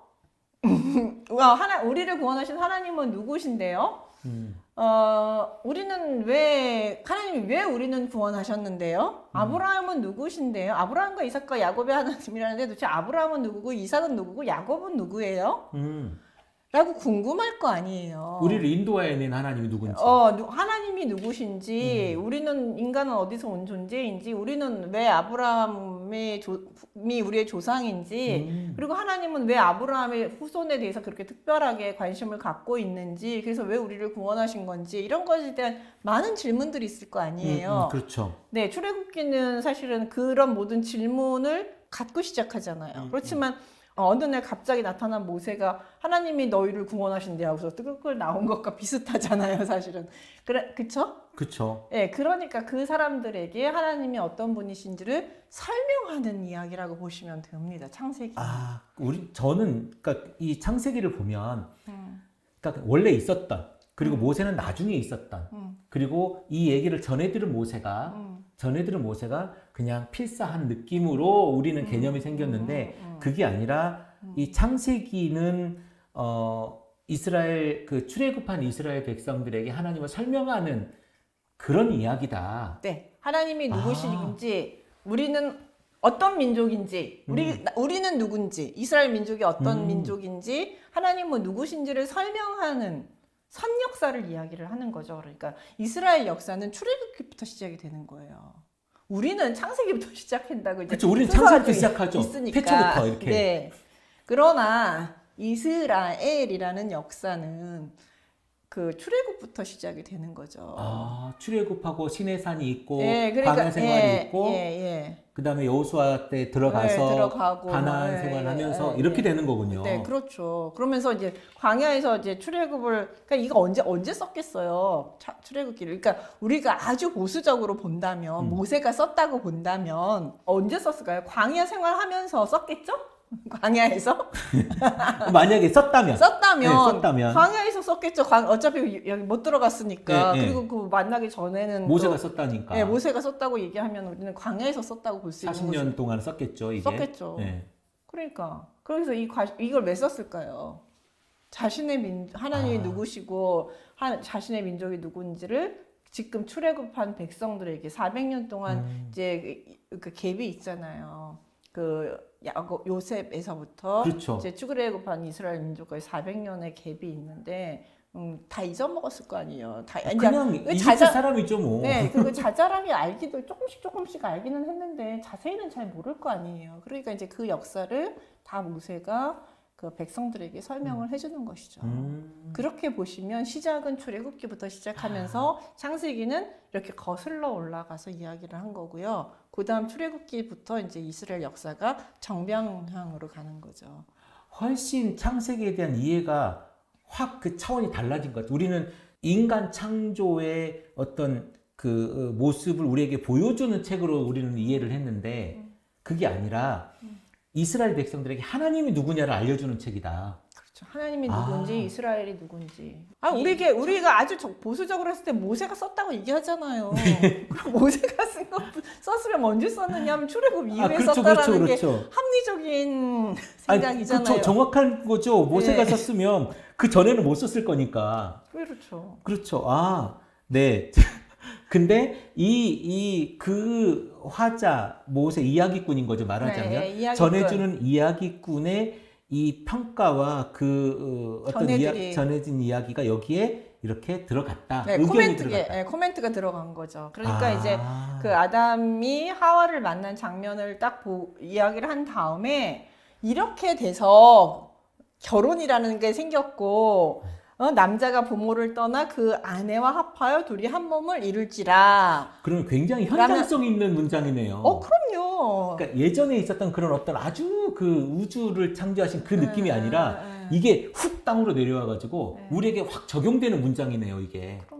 Speaker 2: 와, 하나 우리를 구원하신 하나님은 누구신데요?
Speaker 1: 음.
Speaker 2: 어, 우리는 왜 하나님이 왜 우리는 구원하셨는데요? 아브라함은 누구신데요? 아브라함과 이삭과 야곱의 하나님이라는데 도대체 아브라함은 누구고 이삭은 누구고 야곱은 누구예요?
Speaker 1: 음.
Speaker 2: 라고 궁금할 거 아니에요.
Speaker 1: 우리를 인도해낸 하나님이 누군지.
Speaker 2: 어, 누- 하나님이 누구신지,
Speaker 1: 음.
Speaker 2: 우리는 인간은 어디서 온 존재인지, 우리는 왜 아브라함의 조이 우리의 조상인지,
Speaker 1: 음.
Speaker 2: 그리고 하나님은 왜 아브라함의 후손에 대해서 그렇게 특별하게 관심을 갖고 있는지, 그래서 왜 우리를 구원하신 건지 이런 것에 대한 많은 질문들이 있을 거
Speaker 1: 음,
Speaker 2: 아니에요.
Speaker 1: 음, 그렇죠.
Speaker 2: 네, 출애굽기는 사실은 그런 모든 질문을 갖고 시작하잖아요.
Speaker 1: 음,
Speaker 2: 그렇지만 어, 어느 날 갑자기 나타난 모세가 하나님이 너희를 구원하신대 하고서 뜨글글 나온 것과 비슷하잖아요, 사실은. 그래, 그쵸?
Speaker 1: 그렇죠.
Speaker 2: 예, 그러니까 그 사람들에게 하나님이 어떤 분이신지를 설명하는 이야기라고 보시면 됩니다. 창세기.
Speaker 1: 아, 우리 저는 그러니까 이 창세기를 보면
Speaker 2: 음,
Speaker 1: 그러니까 원래 있었던 그리고
Speaker 2: 음.
Speaker 1: 모세는 나중에 있었던
Speaker 2: 음,
Speaker 1: 그리고 이 얘기를 전해들은 모세가
Speaker 2: 음,
Speaker 1: 전해들은 모세가 그냥 필사한 느낌으로 우리는
Speaker 2: 음,
Speaker 1: 개념이 생겼는데
Speaker 2: 음, 음.
Speaker 1: 그게 아니라 이 창세기는 어 이스라엘 그 출애굽한 이스라엘 백성들에게 하나님을 설명하는 그런 이야기다.
Speaker 2: 네, 하나님이
Speaker 1: 아.
Speaker 2: 누구신지, 우리는 어떤 민족인지, 우리 나- 우리는 누군지, 이스라엘 민족이 어떤
Speaker 1: 음.
Speaker 2: 민족인지, 하나님은 누구신지를 설명하는 선 역사를 이야기를 하는 거죠. 그러니까 이스라엘 역사는 출애굽기부터 시작이 되는 거예요. 우리는 창세기부터 시작한다고 이제
Speaker 1: 그렇죠. 우리는 창세기부터
Speaker 2: 좀
Speaker 1: 시작하죠.
Speaker 2: 있으니까.
Speaker 1: 태초부터 이렇게.
Speaker 2: 네. 그러나 이스라엘이라는 역사는 그 출애굽부터 시작이 되는 거죠.
Speaker 1: 아 출애굽하고 시내산이 있고
Speaker 2: 예, 그러니까
Speaker 1: 광야 생활이
Speaker 2: 예,
Speaker 1: 있고
Speaker 2: 예, 예.
Speaker 1: 그다음에 여호수아 때 들어가서
Speaker 2: 네,
Speaker 1: 가나안
Speaker 2: 예,
Speaker 1: 생활하면서
Speaker 2: 예,
Speaker 1: 이렇게
Speaker 2: 예.
Speaker 1: 되는 거군요.
Speaker 2: 네, 그렇죠. 그러면서 이제 광야에서 이제 출애굽을 그러니까 이거 언제 언제 썼겠어요? 차- 출애굽기를. 그러니까 우리가 아주 보수적으로 본다면
Speaker 1: 음.
Speaker 2: 모세가 썼다고 본다면 언제 썼을까요? 광야 생활하면서 썼겠죠? 광야에서
Speaker 1: 만약에 썼다면
Speaker 2: 썼다면,
Speaker 1: 네, 썼다면.
Speaker 2: 광야에서 썼겠죠. 광- 어차피 여기 못 들어갔으니까.
Speaker 1: 네, 네.
Speaker 2: 그리고 그 만나기 전에는
Speaker 1: 모세가
Speaker 2: 또,
Speaker 1: 썼다니까
Speaker 2: 예, 모세가 썼다고 얘기하면 우리는 광야에서 썼다고 볼 수 있는
Speaker 1: 40년
Speaker 2: 거죠.
Speaker 1: 동안 썼겠죠 이게
Speaker 2: 썼겠죠.
Speaker 1: 네.
Speaker 2: 그러니까 그래서 이 과, 이걸 왜 썼을까요? 자신의 민 하나님이
Speaker 1: 아.
Speaker 2: 누구시고 하, 자신의 민족이 누군지를 지금 출애굽한 백성들에게 400년 동안
Speaker 1: 음.
Speaker 2: 이제 그, 그 갭이 있잖아요. 그 야곱 요셉에서부터
Speaker 1: 그렇죠.
Speaker 2: 이제 출애굽한 이스라엘 민족까지 400년의 갭이 있는데 음, 다 잊어먹었을 거 아니에요. 다 이제
Speaker 1: 그냥
Speaker 2: 그
Speaker 1: 이집트
Speaker 2: 자자-
Speaker 1: 사람이죠 뭐
Speaker 2: 네, 그리고 자잘하게 알기도 조금씩 조금씩 알기는 했는데 자세히는 잘 모를 거 아니에요. 그러니까 이제 그 역사를 다 모세가 그 백성들에게 설명을 해주는 것이죠.
Speaker 1: 음.
Speaker 2: 그렇게 보시면 시작은 출애굽기부터 시작하면서 창세기는 이렇게 거슬러 올라가서 이야기를 한 거고요. 그다음 출애굽기부터 이제 이스라엘 역사가 정방향으로 가는 거죠.
Speaker 1: 훨씬 창세기에 대한 이해가 확 그 차원이 달라진 것 같아요. 우리는 인간 창조의 어떤 그 어, 모습을 우리에게 보여주는 책으로 우리는 이해를 했는데 그게 아니라 이스라엘 백성들에게 하나님이 누구냐를 알려주는 책이다.
Speaker 2: 그렇죠. 하나님이
Speaker 1: 아.
Speaker 2: 누군지 이스라엘이 누군지. 아 우리게 우리가 아주 저- 보수적으로 했을 때 모세가 썼다고 얘기하잖아요.
Speaker 1: 네.
Speaker 2: 그럼 모세가 쓴 거 썼으면 언제 썼느냐면 출애굽 이후에
Speaker 1: 아, 그렇죠,
Speaker 2: 썼다라는
Speaker 1: 그렇죠,
Speaker 2: 게
Speaker 1: 그렇죠.
Speaker 2: 합리적인
Speaker 1: 아니,
Speaker 2: 생각이잖아요.
Speaker 1: 그쵸, 정확한 거죠. 모세가
Speaker 2: 네.
Speaker 1: 썼으면 그 전에는 못 썼을 거니까.
Speaker 2: 그렇죠.
Speaker 1: 그렇죠. 아, 네. 근데 이, 이, 그 화자, 모세 이야기꾼인 거죠. 말하자면.
Speaker 2: 네, 이야기꾼.
Speaker 1: 전해주는 이야기꾼의 이 평가와 그, 어, 어떤 이야, 전해진 이야기가 여기에 이렇게 들어갔다.
Speaker 2: 네,
Speaker 1: 의견이
Speaker 2: 코멘트,
Speaker 1: 들어갔다.
Speaker 2: 예, 코멘트가 들어간 거죠. 그러니까
Speaker 1: 아.
Speaker 2: 이제 그 아담이 하와를 만난 장면을 딱 보, 이야기를 한 다음에 이렇게 돼서 결혼이라는 게 생겼고 어, 남자가 부모를 떠나 그 아내와 합하여 둘이 한 몸을 이룰지라.
Speaker 1: 그러면 굉장히
Speaker 2: 그러면-
Speaker 1: 현장성 있는 문장이네요.
Speaker 2: 어, 그럼요.
Speaker 1: 그러니까 예전에 있었던 그런 어떤 아주 그 우주를 창조하신 그 느낌이
Speaker 2: 네,
Speaker 1: 아니라
Speaker 2: 네, 네.
Speaker 1: 이게 훅 땅으로 내려와가지고
Speaker 2: 네.
Speaker 1: 우리에게 확 적용되는 문장이네요, 이게.
Speaker 2: 그럼요.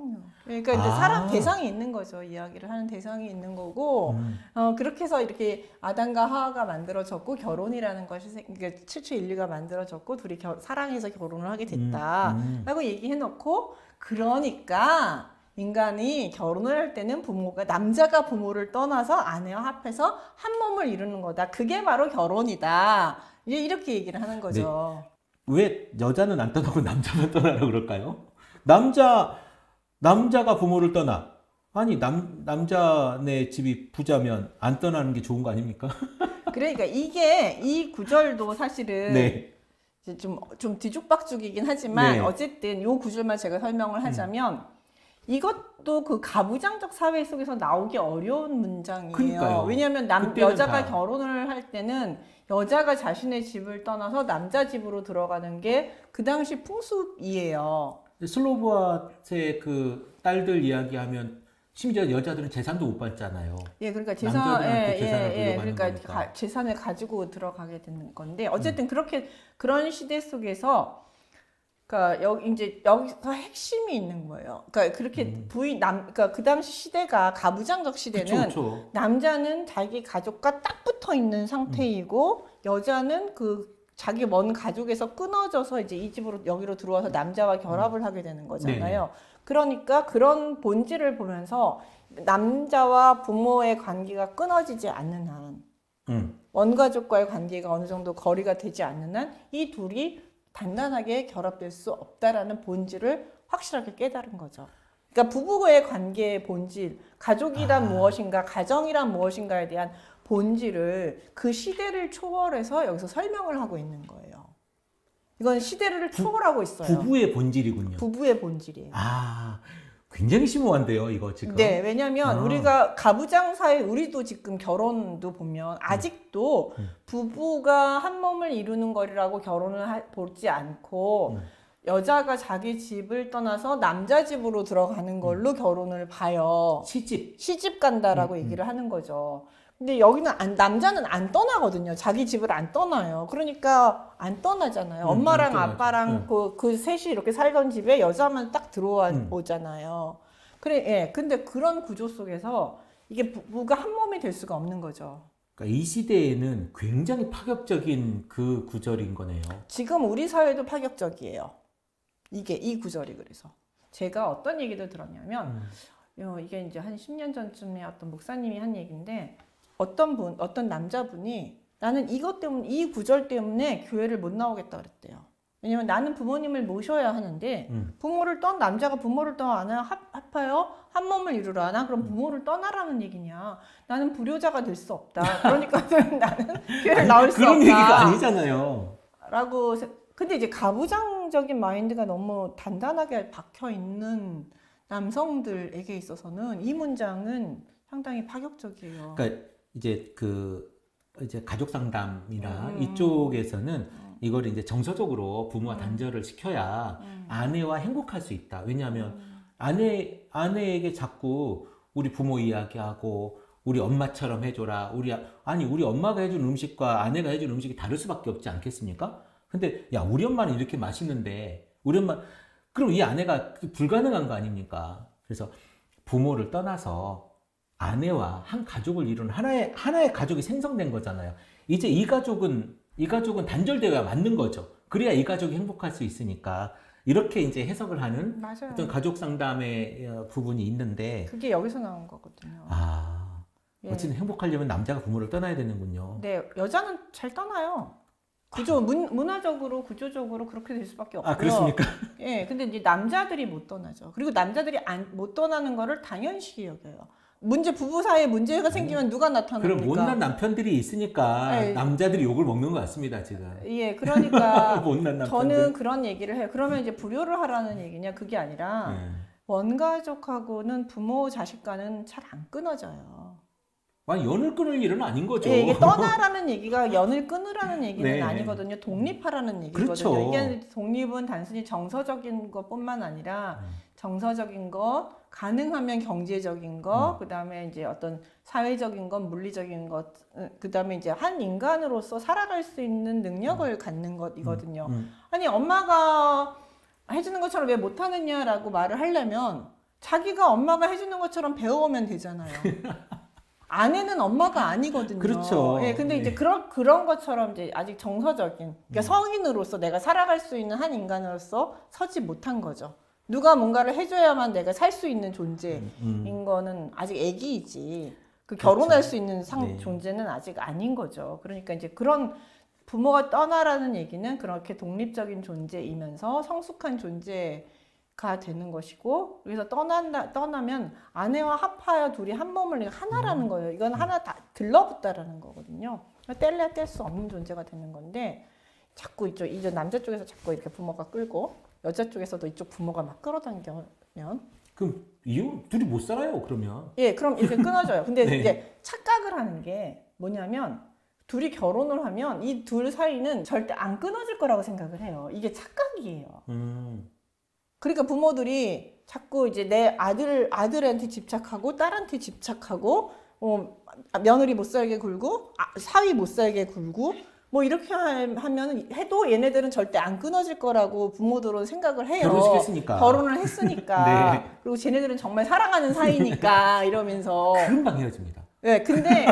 Speaker 2: 그러니까 이제
Speaker 1: 아.
Speaker 2: 사람 대상이 있는 거죠. 이야기를 하는 대상이 있는 거고.
Speaker 1: 음.
Speaker 2: 어, 그렇게 해서 이렇게 아담과 하와가 만들어졌고 결혼이라는 것이 생- 그러니까 최초 인류가 만들어졌고 둘이 결- 사랑해서 결혼을 하게 됐다.
Speaker 1: 음, 음.
Speaker 2: 라고 얘기해놓고 그러니까 인간이 결혼을 할 때는 부모가 남자가 부모를 떠나서 아내와 합해서 한 몸을 이루는 거다. 그게 바로 결혼이다. 이렇게 얘기를 하는 거죠.
Speaker 1: 왜 여자는 안 떠나고 남자만 떠나라 그럴까요? 남자 남자가 부모를 떠나 아니 남 남자네 집이 부자면 안 떠나는 게 좋은 거 아닙니까?
Speaker 2: 그러니까 이게 이 구절도 사실은
Speaker 1: 네.
Speaker 2: 좀, 좀 뒤죽박죽이긴 하지만
Speaker 1: 네. 음.
Speaker 2: 어쨌든 요 구절만 제가 설명을 하자면 이것도 그 가부장적 사회 속에서 나오기 어려운 문장이에요.
Speaker 1: 그러니까요.
Speaker 2: 왜냐하면 남 여자가
Speaker 1: 다-
Speaker 2: 결혼을 할 때는 여자가 자신의 집을 떠나서 남자 집으로 들어가는 게 그 당시 풍습이에요.
Speaker 1: 슬로보아트의 그 딸들 이야기하면 심지어 여자들은 재산도 못 받잖아요.
Speaker 2: 예, 그러니까 재산,
Speaker 1: 남자들한테
Speaker 2: 예,
Speaker 1: 재산을
Speaker 2: 예, 예,
Speaker 1: 물려받는
Speaker 2: 그러니까. 가- 재산을 가지고 들어가게 되는 건데 어쨌든 그렇게 그런 시대 속에서 그러니까 여기 이제 여기서 핵심이 있는 거예요. 그러니까 그렇게 부인 남, 그러니까 그 당시 시대가 가부장적 시대는
Speaker 1: 그렇죠.
Speaker 2: 남자는 자기 가족과 딱 붙어 있는 상태이고 여자는 그 자기 먼 가족에서 끊어져서 이제 이 집으로 여기로 들어와서 남자와 결합을 하게 되는 거잖아요. 그러니까 그런 본질을 보면서 남자와 부모의 관계가 끊어지지 않는 한
Speaker 1: 음.
Speaker 2: 원가족과의 관계가 어느 정도 거리가 되지 않는 한 이 둘이 단단하게 결합될 수 없다라는 본질을 확실하게 깨달은 거죠. 그러니까 부부의 관계의 본질, 가족이란
Speaker 1: 아.
Speaker 2: 무엇인가, 가정이란 무엇인가에 대한 본질을 그 시대를 초월해서 여기서 설명을 하고 있는 거예요. 이건 시대를 초월하고 있어요.
Speaker 1: 부부의 본질이군요.
Speaker 2: 부부의 본질이에요.
Speaker 1: 아, 굉장히 심오한데요, 이거 지금.
Speaker 2: 네, 왜냐하면
Speaker 1: 아.
Speaker 2: 우리가 가부장 사회 우리도 지금 결혼도 보면 아직도
Speaker 1: 음.
Speaker 2: 부부가 한 몸을 이루는 거리라고 결혼을 하, 보지 않고
Speaker 1: 음.
Speaker 2: 여자가 자기 집을 떠나서 남자 집으로 들어가는 걸로 결혼을 봐요.
Speaker 1: 시집.
Speaker 2: 시집 간다라고
Speaker 1: 음, 음.
Speaker 2: 얘기를 하는 거죠. 근데 여기는 안- 남자는 안 떠나거든요. 자기 집을 안 떠나요. 그러니까 안 떠나잖아요.
Speaker 1: 음,
Speaker 2: 엄마랑. 아빠랑
Speaker 1: 음.
Speaker 2: 그, 그 셋이 이렇게 살던 집에 여자만 딱 들어와
Speaker 1: 음.
Speaker 2: 오잖아요. 그래, 예. 근데 그런 구조 속에서 이게 부부가 한 몸이 될 수가 없는 거죠.
Speaker 1: 그러니까 이 시대에는 굉장히 파격적인 그 구절인 거네요.
Speaker 2: 지금 우리 사회도 파격적이에요. 이게 이 구절이 그래서 제가 어떤 얘기를 들었냐면
Speaker 1: 음.
Speaker 2: 어, 이게 이제 한 10년 전쯤에 어떤 목사님이 한 얘기인데 어떤 분 어떤 남자분이 나는 이것 때문에 이 구절 때문에 교회를 못 나오겠다 그랬대요. 왜냐면 나는 부모님을 모셔야 하는데
Speaker 1: 음.
Speaker 2: 부모를 떠 남자가 부모를 떠나야 합하여 한 몸을 이루라. 나 그럼 부모를 떠나라는 얘기냐? 나는 불효자가 될 수 없다. 그러니까 나는 교회를 나올 수
Speaker 1: 그런
Speaker 2: 없다.
Speaker 1: 얘기가 아니잖아요.
Speaker 2: 라고 세- 근데 이제 가부장적인 마인드가 너무 단단하게 박혀 있는 남성들에게 있어서는 이 문장은 상당히 파격적이에요.
Speaker 1: 그러니까 이제 그 이제 가족 상담이나
Speaker 2: 음.
Speaker 1: 이쪽에서는 이걸 이제 정서적으로 부모와 단절을 시켜야
Speaker 2: 음.
Speaker 1: 아내와 행복할 수 있다. 왜냐하면 아내 아내에게 자꾸 우리 부모 이야기하고 우리 엄마처럼 해줘라. 우리 아- 아니 우리 엄마가 해준 음식과 아내가 해준 음식이 다를 수밖에 없지 않겠습니까? 근데 야 우리 엄마는 이렇게 맛있는데 우리 엄마 그럼 이 아내가 불가능한 거 아닙니까? 그래서 부모를 떠나서 아내와 한 가족을 이룬 하나의 하나의 가족이 생성된 거잖아요. 이제 이 가족은 이 가족은 단절되어야 맞는 거죠. 그래야 이 가족이 행복할 수 있으니까 이렇게 이제 해석을 하는
Speaker 2: 맞아요.
Speaker 1: 어떤 가족 상담의 어, 부분이 있는데
Speaker 2: 그게 여기서 나온 거거든요.
Speaker 1: 아
Speaker 2: 예.
Speaker 1: 어쨌든 행복하려면 남자가 부모를 떠나야 되는군요.
Speaker 2: 네, 여자는 잘 떠나요. 구조 문, 문화적으로 구조적으로 그렇게 될 수밖에 없고요.
Speaker 1: 아 그렇습니까?
Speaker 2: 예, 근데 이제 남자들이 못 떠나죠. 그리고 남자들이 안, 못 떠나는 거를 당연시 여겨요. 문제 부부 사이에 문제가 생기면 누가 나타납니까?
Speaker 1: 그럼 못난 남편들이 있으니까
Speaker 2: 네.
Speaker 1: 남자들이 욕을 먹는 것 같습니다 지금.
Speaker 2: 예, 그러니까
Speaker 1: 못난 남편들.
Speaker 2: 저는 그런 얘기를 해요. 그러면 이제 불효를 하라는 얘기냐? 그게 아니라
Speaker 1: 네.
Speaker 2: 원가족하고는 부모 자식과는 잘 안 끊어져요.
Speaker 1: 아니 연을 끊을 일은 아닌 거죠.
Speaker 2: 예, 이게 떠나라는 얘기가 연을 끊으라는 얘기는
Speaker 1: 네.
Speaker 2: 아니거든요. 독립하라는 얘기거든요.
Speaker 1: 그렇죠.
Speaker 2: 이게 독립은 단순히 정서적인 것뿐만 아니라
Speaker 1: 음.
Speaker 2: 정서적인 것, 가능하면 경제적인 것,
Speaker 1: 음.
Speaker 2: 그 다음에 이제 어떤 사회적인 것, 물리적인 것, 어, 그다음에 이제 한 인간으로서 살아갈 수 있는 능력을 갖는 것이거든요.
Speaker 1: 음.
Speaker 2: 아니 엄마가 해주는 것처럼 왜 못하느냐라고 말을 하려면 자기가 엄마가 해주는 것처럼 배워오면 되잖아요. 아내는 엄마가 아니거든요.
Speaker 1: 그렇죠.
Speaker 2: 예, 근데 이제
Speaker 1: 네.
Speaker 2: 그런 그런 것처럼 이제 아직 정서적인, 그러니까
Speaker 1: 음.
Speaker 2: 성인으로서 내가 살아갈 수 있는 한 인간으로서 서지 못한 거죠. 누가 뭔가를 해줘야만 내가 살 수 있는 존재인
Speaker 1: 음.
Speaker 2: 거는 아직 애기이지. 그
Speaker 1: 그렇죠.
Speaker 2: 결혼할 수 있는 상
Speaker 1: 네.
Speaker 2: 존재는 아직 아닌 거죠. 그러니까 이제 그런 부모가 떠나라는 얘기는 그렇게 독립적인 존재이면서 성숙한 존재가 되는 것이고 그래서 떠난다 떠나면 아내와 합하여 둘이 한 몸을 하나라는 거예요. 이건 하나 다 들러붙다라는 거거든요. 뗄래야 뗄 수 없는 존재가 되는 건데 자꾸 이쪽 이제 남자 쪽에서 자꾸 이렇게 부모가 끌고 여자 쪽에서도 이쪽 부모가 막 끌어당기면
Speaker 1: 그럼 이혼 둘이 못 살아요 그러면.
Speaker 2: 예, 그럼 이렇게 끊어져요. 근데
Speaker 1: 네.
Speaker 2: 이제 착각을 하는 게 뭐냐면 둘이 결혼을 하면 이 둘 사이는 절대 안 끊어질 거라고 생각을 해요. 이게 착각이에요.
Speaker 1: 음.
Speaker 2: 그러니까 부모들이 자꾸 이제 내 아들 아들한테 집착하고 딸한테 집착하고 어, 며느리 못 살게 굴고 아, 사위 못 살게 굴고 뭐 이렇게 하- 하면 해도 얘네들은 절대 안 끊어질 거라고 부모들은 생각을 해요.
Speaker 1: 결혼시켰으니까.
Speaker 2: 결혼을 했으니까.
Speaker 1: 네.
Speaker 2: 그리고 쟤네들은 정말 사랑하는 사이니까 이러면서.
Speaker 1: 금방 헤어집니다.
Speaker 2: 네, 근데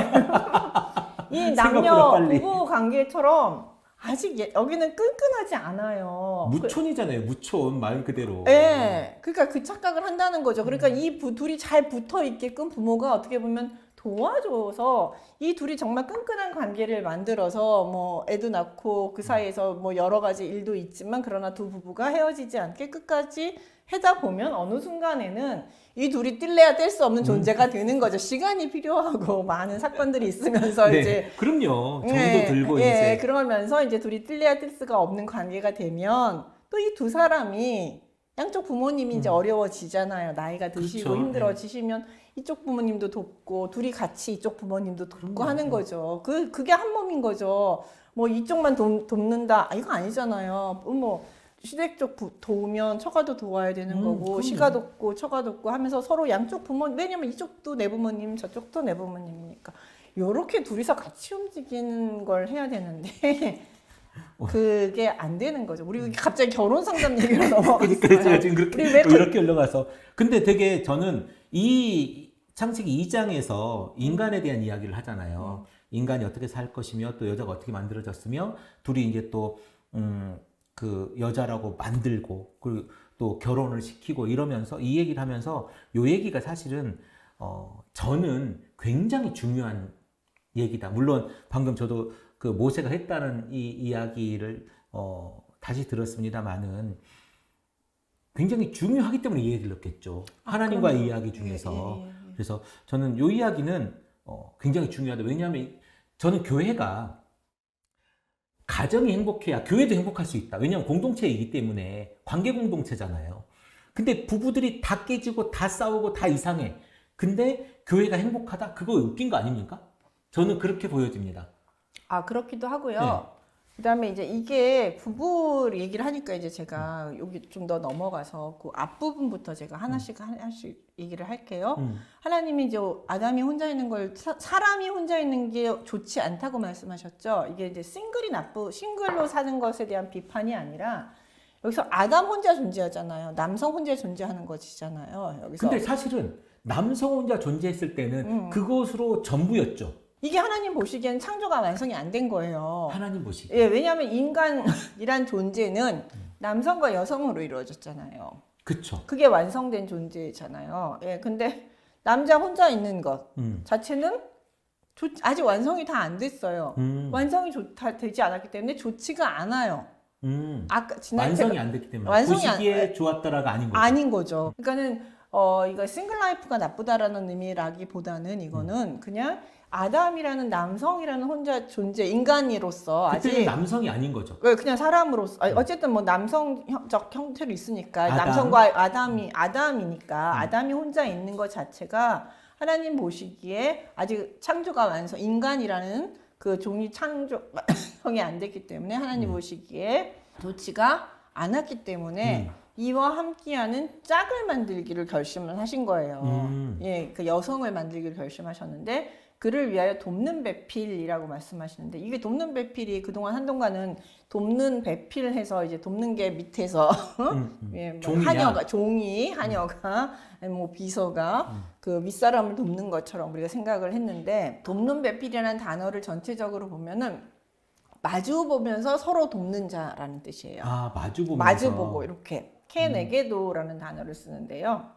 Speaker 2: 이 남녀. 부부 관계처럼 아직 예- 여기는 끈끈하지 않아요. 그-
Speaker 1: 무촌이잖아요 무촌 말 그대로.
Speaker 2: 예. 그러니까 그 착각을 한다는 거죠. 그러니까 이 부- 둘이 잘 붙어 있게끔 부모가 어떻게 보면 도와줘서 이 둘이 정말 끈끈한 관계를 만들어서 뭐 애도 낳고 그 사이에서 뭐 여러 가지 일도 있지만 그러나 두 부부가 헤어지지 않게 끝까지 해다 보면 어느 순간에는 이 둘이 뗄래야 뗄 수 없는 존재가 되는 거죠. 시간이 필요하고 많은 사건들이 있으면서
Speaker 1: 네,
Speaker 2: 이제
Speaker 1: 그럼요. 정도
Speaker 2: 예,
Speaker 1: 들고
Speaker 2: 예,
Speaker 1: 이제
Speaker 2: 그러면서 이제 둘이 뜰래야 뜰 수가 없는 관계가 되면 또 이 두 사람이 양쪽 부모님이 이제 어려워지잖아요. 나이가 드시고
Speaker 1: 음. 그렇죠.
Speaker 2: 힘들어지시면 이쪽 부모님도 돕고 둘이 같이 이쪽 부모님도 돕고. 하는 거죠. 그 그게 한 몸인 거죠. 뭐 이쪽만 돕, 돕는다 아, 이거 아니잖아요. 뭐 시댁 쪽 부- 도우면 처가도 도와야 되는
Speaker 1: 음,
Speaker 2: 거고
Speaker 1: 그럼요.
Speaker 2: 시가 돕고 처가 돕고 하면서 서로 양쪽 부모 왜냐면 이쪽도 내 부모님 저쪽도 내 부모님이니까 요렇게 둘이서 같이 움직이는 걸 해야 되는데
Speaker 1: 어.
Speaker 2: 그게 안 되는 거죠. 우리 갑자기 결혼 상담 얘기로 넘어갔어요.
Speaker 1: 그러니까 지금 그렇게 뭐 이렇게 흘러가서 근데 되게 저는 이 창세기 2장에서 인간에 대한 이야기를 하잖아요. 인간이 어떻게 살 것이며 또 여자가 어떻게 만들어졌으며 둘이 이제 또 음, 그 여자라고 만들고 그리고 또 결혼을 시키고 이러면서 이 얘기를 하면서 요 얘기가 사실은 어 저는 굉장히 중요한 얘기다. 물론 방금 저도 그 모세가 했다는 이 이야기를 어 다시 들었습니다만은 굉장히 중요하기 때문에 이 얘기를 넣겠죠. 하나님과의
Speaker 2: 그럼요.
Speaker 1: 이야기 중에서.
Speaker 2: 예, 예, 예.
Speaker 1: 그래서 저는 이 이야기는 어, 굉장히 중요하다. 왜냐하면 저는 교회가 가정이 행복해야 교회도 행복할 수 있다. 왜냐하면 공동체이기 때문에 관계 공동체잖아요. 근데 부부들이 다 깨지고 다 싸우고 다 이상해. 근데 교회가 행복하다? 그거 웃긴 거 아닙니까? 저는 그렇게 보여집니다.
Speaker 2: 아 그렇기도 하고요.
Speaker 1: 네.
Speaker 2: 그다음에 이제 이게 부부 얘기를 하니까 이제 제가 여기 좀 더 넘어가서 그 앞부분부터 제가 하나씩 하나씩 얘기를 할게요.
Speaker 1: 음,
Speaker 2: 하나님이 이제 아담이 혼자 있는 걸 사, 사람이 혼자 있는 게 좋지 않다고 말씀하셨죠. 이게 이제 싱글이 나쁘 싱글로 사는 것에 대한 비판이 아니라 여기서 아담 혼자 존재하잖아요. 남성 혼자 존재하는 것이잖아요. 여기서
Speaker 1: 근데 사실은 남성 혼자 존재했을 때는
Speaker 2: 음.
Speaker 1: 그것으로 전부였죠.
Speaker 2: 이게 하나님 보시기엔 창조가 완성이 안 된 거예요.
Speaker 1: 하나님 보시기.
Speaker 2: 예, 왜냐하면 인간이란 존재는 남성과 여성으로 이루어졌잖아요.
Speaker 1: 그쵸.
Speaker 2: 그게 완성된 존재잖아요. 예, 근데 남자 혼자 있는 것
Speaker 1: 음,
Speaker 2: 자체는 좋- 아직 완성이 다 안 됐어요.
Speaker 1: 음,
Speaker 2: 완성이 좋, 다 되지 않았기 때문에 좋지가 않아요.
Speaker 1: 음.
Speaker 2: 아까 지난
Speaker 1: 완성이 안 됐기 때문에
Speaker 2: 완성이 안-
Speaker 1: 보시기에 좋았다라가 아닌 거죠.
Speaker 2: 아닌 거죠. 그러니까는 어 이거 single life가 나쁘다라는 의미라기보다는 이거는 그냥 아담이라는 남성이라는 혼자 존재 인간으로서
Speaker 1: 그때는
Speaker 2: 아직
Speaker 1: 남성이 아닌 거죠.
Speaker 2: 왜 그냥 사람으로서 아니, 어쨌든 뭐 남성적 형태로 있으니까
Speaker 1: 아담.
Speaker 2: 남성과 아담이 아담이니까
Speaker 1: 음.
Speaker 2: 아담이 혼자 있는 것 자체가 하나님 보시기에 아직 창조가 완성 인간이라는 그 종이 창조성이 안 됐기 때문에 하나님
Speaker 1: 음.
Speaker 2: 보시기에 좋지가 않았기 때문에
Speaker 1: 음.
Speaker 2: 이와 함께하는 짝을 만들기를 결심을 하신 거예요.
Speaker 1: 음.
Speaker 2: 예, 그 여성을 만들기를 결심하셨는데 그를 위하여 돕는 배필이라고 말씀하시는데 이게 돕는 배필이 그동안 한동안은 돕는 배필해서 이제 돕는 게 밑에서
Speaker 1: 음, 음.
Speaker 2: 예, 뭐? 하녀가 종이 하녀가 아니 뭐 비서가
Speaker 1: 음.
Speaker 2: 그 윗사람을 돕는 것처럼 우리가 생각을 했는데 돕는 배필이라는 단어를 전체적으로 보면은 마주 보면서 서로 돕는 자라는 뜻이에요.
Speaker 1: 아 마주 보면서
Speaker 2: 마주 보고 이렇게 케네게도라는 단어를 쓰는데요.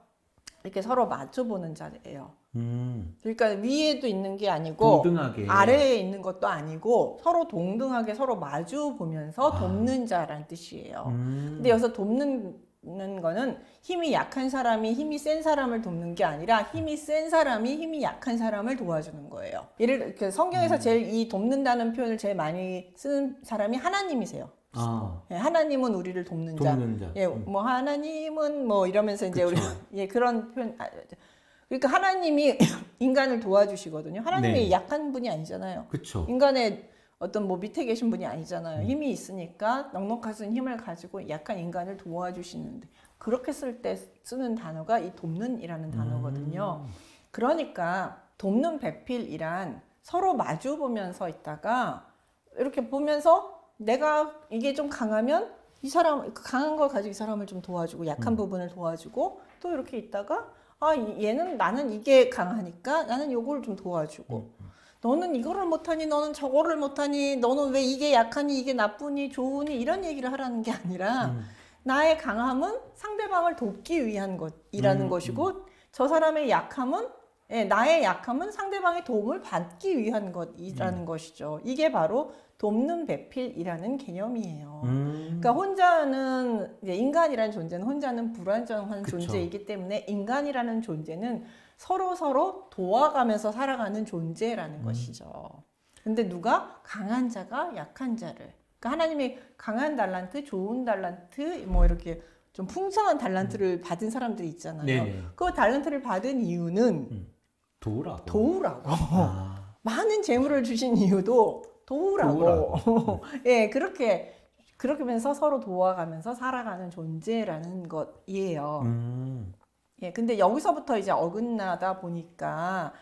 Speaker 2: 이렇게 서로 마주 보는 자예요.
Speaker 1: 음,
Speaker 2: 그러니까 위에도 있는 게 아니고
Speaker 1: 동등하게
Speaker 2: 아래에 있는 것도 아니고 서로 동등하게 서로 마주 보면서
Speaker 1: 아.
Speaker 2: 돕는 자라는 뜻이에요.
Speaker 1: 음.
Speaker 2: 근데 여기서 돕는 거는 힘이 약한 사람이 힘이 센 사람을 돕는 게 아니라 힘이 센 사람이 힘이 약한 사람을 도와주는 거예요. 예를 그
Speaker 1: 음.
Speaker 2: 성경에서 제일 이 돕는다는 표현을 제일 많이 쓰는 사람이 하나님이세요.
Speaker 1: 아,
Speaker 2: 예, 하나님은 우리를 돕는 자.
Speaker 1: 돕는 자.
Speaker 2: 예,
Speaker 1: 음.
Speaker 2: 뭐 하나님은 뭐 이러면서 이제
Speaker 1: 그쵸.
Speaker 2: 우리 예 그런 표현. 아, 그러니까 하나님이 인간을 도와주시거든요. 하나님이
Speaker 1: 네.
Speaker 2: 약한 분이 아니잖아요.
Speaker 1: 그쵸.
Speaker 2: 인간의 어떤 뭐 밑에 계신 분이 아니잖아요.
Speaker 1: 음.
Speaker 2: 힘이 있으니까 넉넉하신 힘을 가지고 약한 인간을 도와주시는데 그렇게 쓸 때 쓰는 단어가 이 돕는이라는 단어거든요.
Speaker 1: 음.
Speaker 2: 그러니까 돕는 배필이란 서로 마주 보면서 있다가 이렇게 보면서 내가 이게 좀 강하면 이 사람 그 강한 걸 가지고 이 사람을 좀 도와주고 약한
Speaker 1: 음.
Speaker 2: 부분을 도와주고 또 이렇게 있다가 아 이- 얘는 나는 이게 강하니까 나는 요걸 좀 도와주고
Speaker 1: 음.
Speaker 2: 너는 이거를 못하니 너는 저거를 못하니 너는 왜 이게 약하니 이게 나쁘니 좋으니 이런 얘기를 하라는 게 아니라
Speaker 1: 음.
Speaker 2: 나의 강함은 상대방을 돕기 위한 것이라는
Speaker 1: 음,
Speaker 2: 것이고 저 사람의 약함은 예, 나의 약함은 상대방의 도움을 받기 위한 것이라는
Speaker 1: 음.
Speaker 2: 것이죠. 이게 바로 돕는 배필이라는 개념이에요.
Speaker 1: 음.
Speaker 2: 그러니까 혼자는 인간이라는 존재는 혼자는 불완전한
Speaker 1: 그쵸.
Speaker 2: 존재이기 때문에 인간이라는 존재는 서로 서로 도와가면서 살아가는 존재라는
Speaker 1: 음.
Speaker 2: 것이죠. 근데 누가 강한 자가 약한 자를 그러니까 하나님이 강한 달란트, 좋은 달란트 뭐 이렇게 좀 풍성한 달란트를 받은 사람들이 있잖아요.
Speaker 1: 음. 네네.
Speaker 2: 그 달란트를 받은 이유는
Speaker 1: 도우라고.
Speaker 2: 도우라고.
Speaker 1: 아,
Speaker 2: 많은 재물을 주신 이유도 도우라고.
Speaker 1: 도우라고.
Speaker 2: 예, 그렇게 그렇게 하면서 서로 도와가면서 살아가는 존재라는 것이에요.
Speaker 1: 음.
Speaker 2: 예, 근데 여기서부터 이제 어긋나다 보니까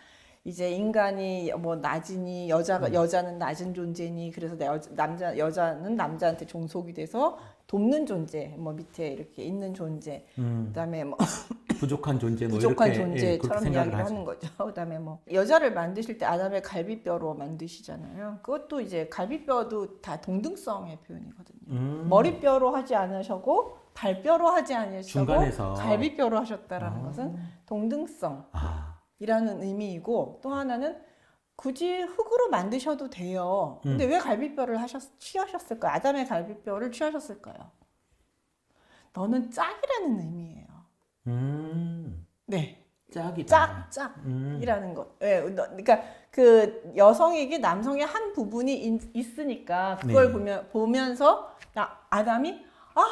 Speaker 2: 이제 인간이 뭐 낮으니 여자가
Speaker 1: 음.
Speaker 2: 여자는 낮은 존재니 그래서 내 여, 남자 여자는 남자한테 종속이 돼서 돕는 존재 뭐 밑에 이렇게 있는 존재
Speaker 1: 음.
Speaker 2: 그다음에 뭐
Speaker 1: 부족한 존재 뭐
Speaker 2: 부족한
Speaker 1: 이렇게 예,
Speaker 2: 존재처럼
Speaker 1: 생각을
Speaker 2: 이야기를
Speaker 1: 하죠.
Speaker 2: 하는 거죠. 그다음에 뭐 여자를 만드실 때 아담의 갈비뼈로 만드시잖아요. 그것도 이제 갈비뼈도 다 동등성의 표현이거든요.
Speaker 1: 음.
Speaker 2: 머리뼈로 하지 않으셔고 발뼈로 하지 않으셔고
Speaker 1: 중간에서.
Speaker 2: 갈비뼈로 하셨다라는
Speaker 1: 아.
Speaker 2: 것은 동등성이라는
Speaker 1: 아,
Speaker 2: 의미이고 또 하나는 굳이 흙으로 만드셔도 돼요. 근데 왜 갈비뼈를 하셨, 취하셨을까요? 아담의 갈비뼈를 취하셨을까요? 너는 짝이라는 의미예요.
Speaker 1: 음,
Speaker 2: 네.
Speaker 1: 짝이다.
Speaker 2: 짝, 짝.
Speaker 1: 음.
Speaker 2: 이라는 것. 예, 너- 그러니까 그 여성에게 남성의 한 부분이 있, 으니까 그걸
Speaker 1: 네.
Speaker 2: 보면 보면서 나 아담이 아,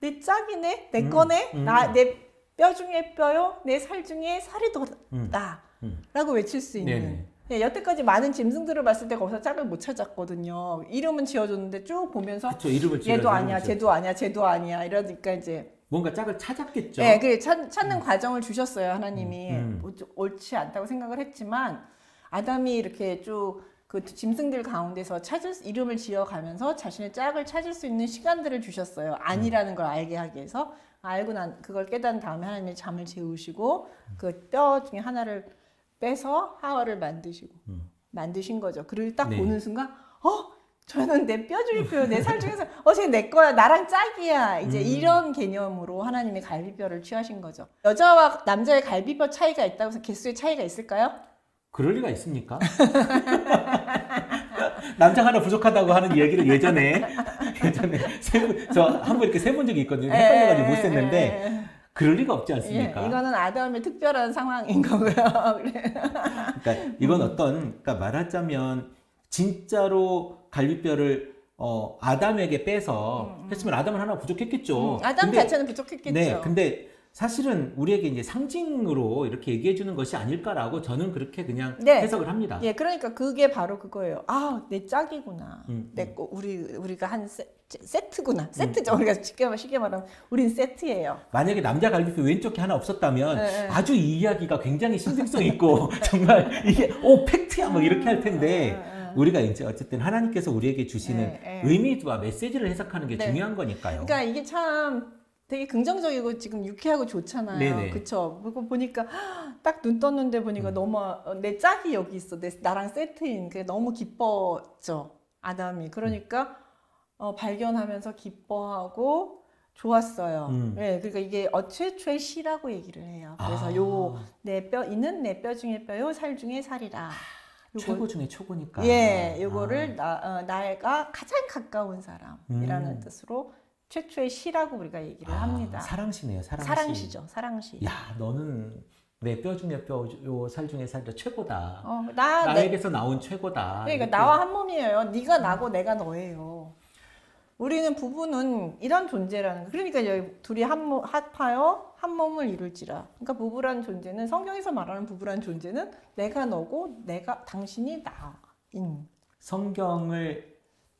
Speaker 2: 내 짝이네, 내
Speaker 1: 음,
Speaker 2: 거네,
Speaker 1: 음.
Speaker 2: 나내 뼈 중에 뼈요, 내 살 중에 살이
Speaker 1: 음.
Speaker 2: 돋다라고 외칠 수 있는.
Speaker 1: 네네.
Speaker 2: 예, 여태까지 많은 짐승들을 봤을 때 거기서 짝을 못 찾았거든요. 이름은 지어줬는데 쭉 보면서.
Speaker 1: 이름을
Speaker 2: 얘도 아니야, 쟤도 아니야, 쟤도 아니야 이러니까 이제
Speaker 1: 뭔가 짝을 찾았겠죠.
Speaker 2: 네, 그래 찾, 찾는 과정을 주셨어요 하나님이
Speaker 1: 음,
Speaker 2: 옳- 옳지 않다고 생각을 했지만 아담이 이렇게 쭉 그 짐승들 가운데서 찾을 수- 이름을 지어가면서 자신의 짝을 찾을 수 있는 시간들을 주셨어요. 아니라는 걸 알게 하기 위해서 알고 난 그걸 깨달은 다음에 하나님이 잠을 재우시고 그 뼈 중에 하나를 빼서 하와를 만드시고
Speaker 1: 음.
Speaker 2: 만드신 거죠. 그를 딱
Speaker 1: 네.
Speaker 2: 보는 순간 어 저는 내뼈 중에 뼈, 내살 중에서 어, 쟤내 거야, 나랑 짝이야. 이제
Speaker 1: 음.
Speaker 2: 이런 개념으로 하나님이 갈비뼈를 취하신 거죠. 여자와 남자의 갈비뼈 차이가 있다고 해서 개수의 차이가 있을까요?
Speaker 1: 그럴 리가 있습니까? 남자 하나 부족하다고 하는 얘기를 예전에 예전에 저한 번 이렇게 세 본 적이 있거든요. 헷갈려가지고 못 셌는데
Speaker 2: 예, 예,
Speaker 1: 그럴 리가 없지
Speaker 2: 예.
Speaker 1: 않습니까?
Speaker 2: 예, 이거는 아담의 특별한 상황인 거고요.
Speaker 1: 그러니까 이건 어떤 그러니까 말하자면 진짜로 갈비뼈를 어, 아담에게 빼서 했으면 아담은 하나 부족했겠죠.
Speaker 2: 음, 아담
Speaker 1: 근데-
Speaker 2: 자체는 부족했겠죠.
Speaker 1: 네, 근데 사실은 우리에게 이제 상징으로 이렇게 얘기해 주는 것이 아닐까라고 저는 그렇게 그냥
Speaker 2: 네.
Speaker 1: 해석을 합니다.
Speaker 2: 예, 그러니까 그게 바로 그거예요. 아, 내 짝이구나.
Speaker 1: 음,
Speaker 2: 내 거, 우리 우리가 한 세, 세트구나. 세트죠. 우리가 쉽게 말- 쉽게 말하면 우린 세트예요.
Speaker 1: 만약에 남자 갈비뼈 왼쪽에 하나 없었다면
Speaker 2: 네, 네.
Speaker 1: 아주 이 이야기가 굉장히 신빙성 있고 정말 이게 오 팩트야 뭐 이렇게 할 텐데. 우리가 이제 어쨌든 하나님께서 우리에게 주시는
Speaker 2: 네, 네.
Speaker 1: 의미와 메시지를 해석하는 게
Speaker 2: 네.
Speaker 1: 중요한 거니까요.
Speaker 2: 그러니까 이게 참 되게 긍정적이고 지금 유쾌하고 좋잖아요.
Speaker 1: 네네.
Speaker 2: 그쵸? 그거 보니까 딱 눈 떴는데 보니까
Speaker 1: 음.
Speaker 2: 너무 어, 내 짝이 여기 있어. 내, 나랑 세트인. 그게 너무 기뻤죠. 아담이. 그러니까 어, 발견하면서 기뻐하고 좋았어요.
Speaker 1: 음.
Speaker 2: 네, 그러니까 이게 어최초의 시라고 얘기를 해요. 그래서
Speaker 1: 아,
Speaker 2: 요내뼈 이는 내 뼈 중에 뼈요, 살 중에 살이라.
Speaker 1: 최고 중에 초고니까.
Speaker 2: 예,
Speaker 1: 아.
Speaker 2: 요거를 나, 어, 나가 가장 가까운 사람이라는
Speaker 1: 음.
Speaker 2: 뜻으로 최초의 시라고 우리가 얘기를
Speaker 1: 아,
Speaker 2: 합니다.
Speaker 1: 사랑시네요. 사랑시.
Speaker 2: 사랑시죠, 사랑시.
Speaker 1: 야, 너는 내뼈 중에 뼈, 요 살 중에 살이 최고다.
Speaker 2: 어, 나, 내,
Speaker 1: 나에게서 나온 최고다.
Speaker 2: 그러니까
Speaker 1: 이렇게.
Speaker 2: 나와 한 몸이에요. 네가 나고 내가 너예요. 우리는 부부는 이런 존재라는 거. 그러니까 여기 둘이 한 몸, 합하여 한 몸을 이룰지라. 그러니까 부부란 존재는 성경에서 말하는 부부란 존재는 내가 너고 내가 당신이 나인.
Speaker 1: 성경을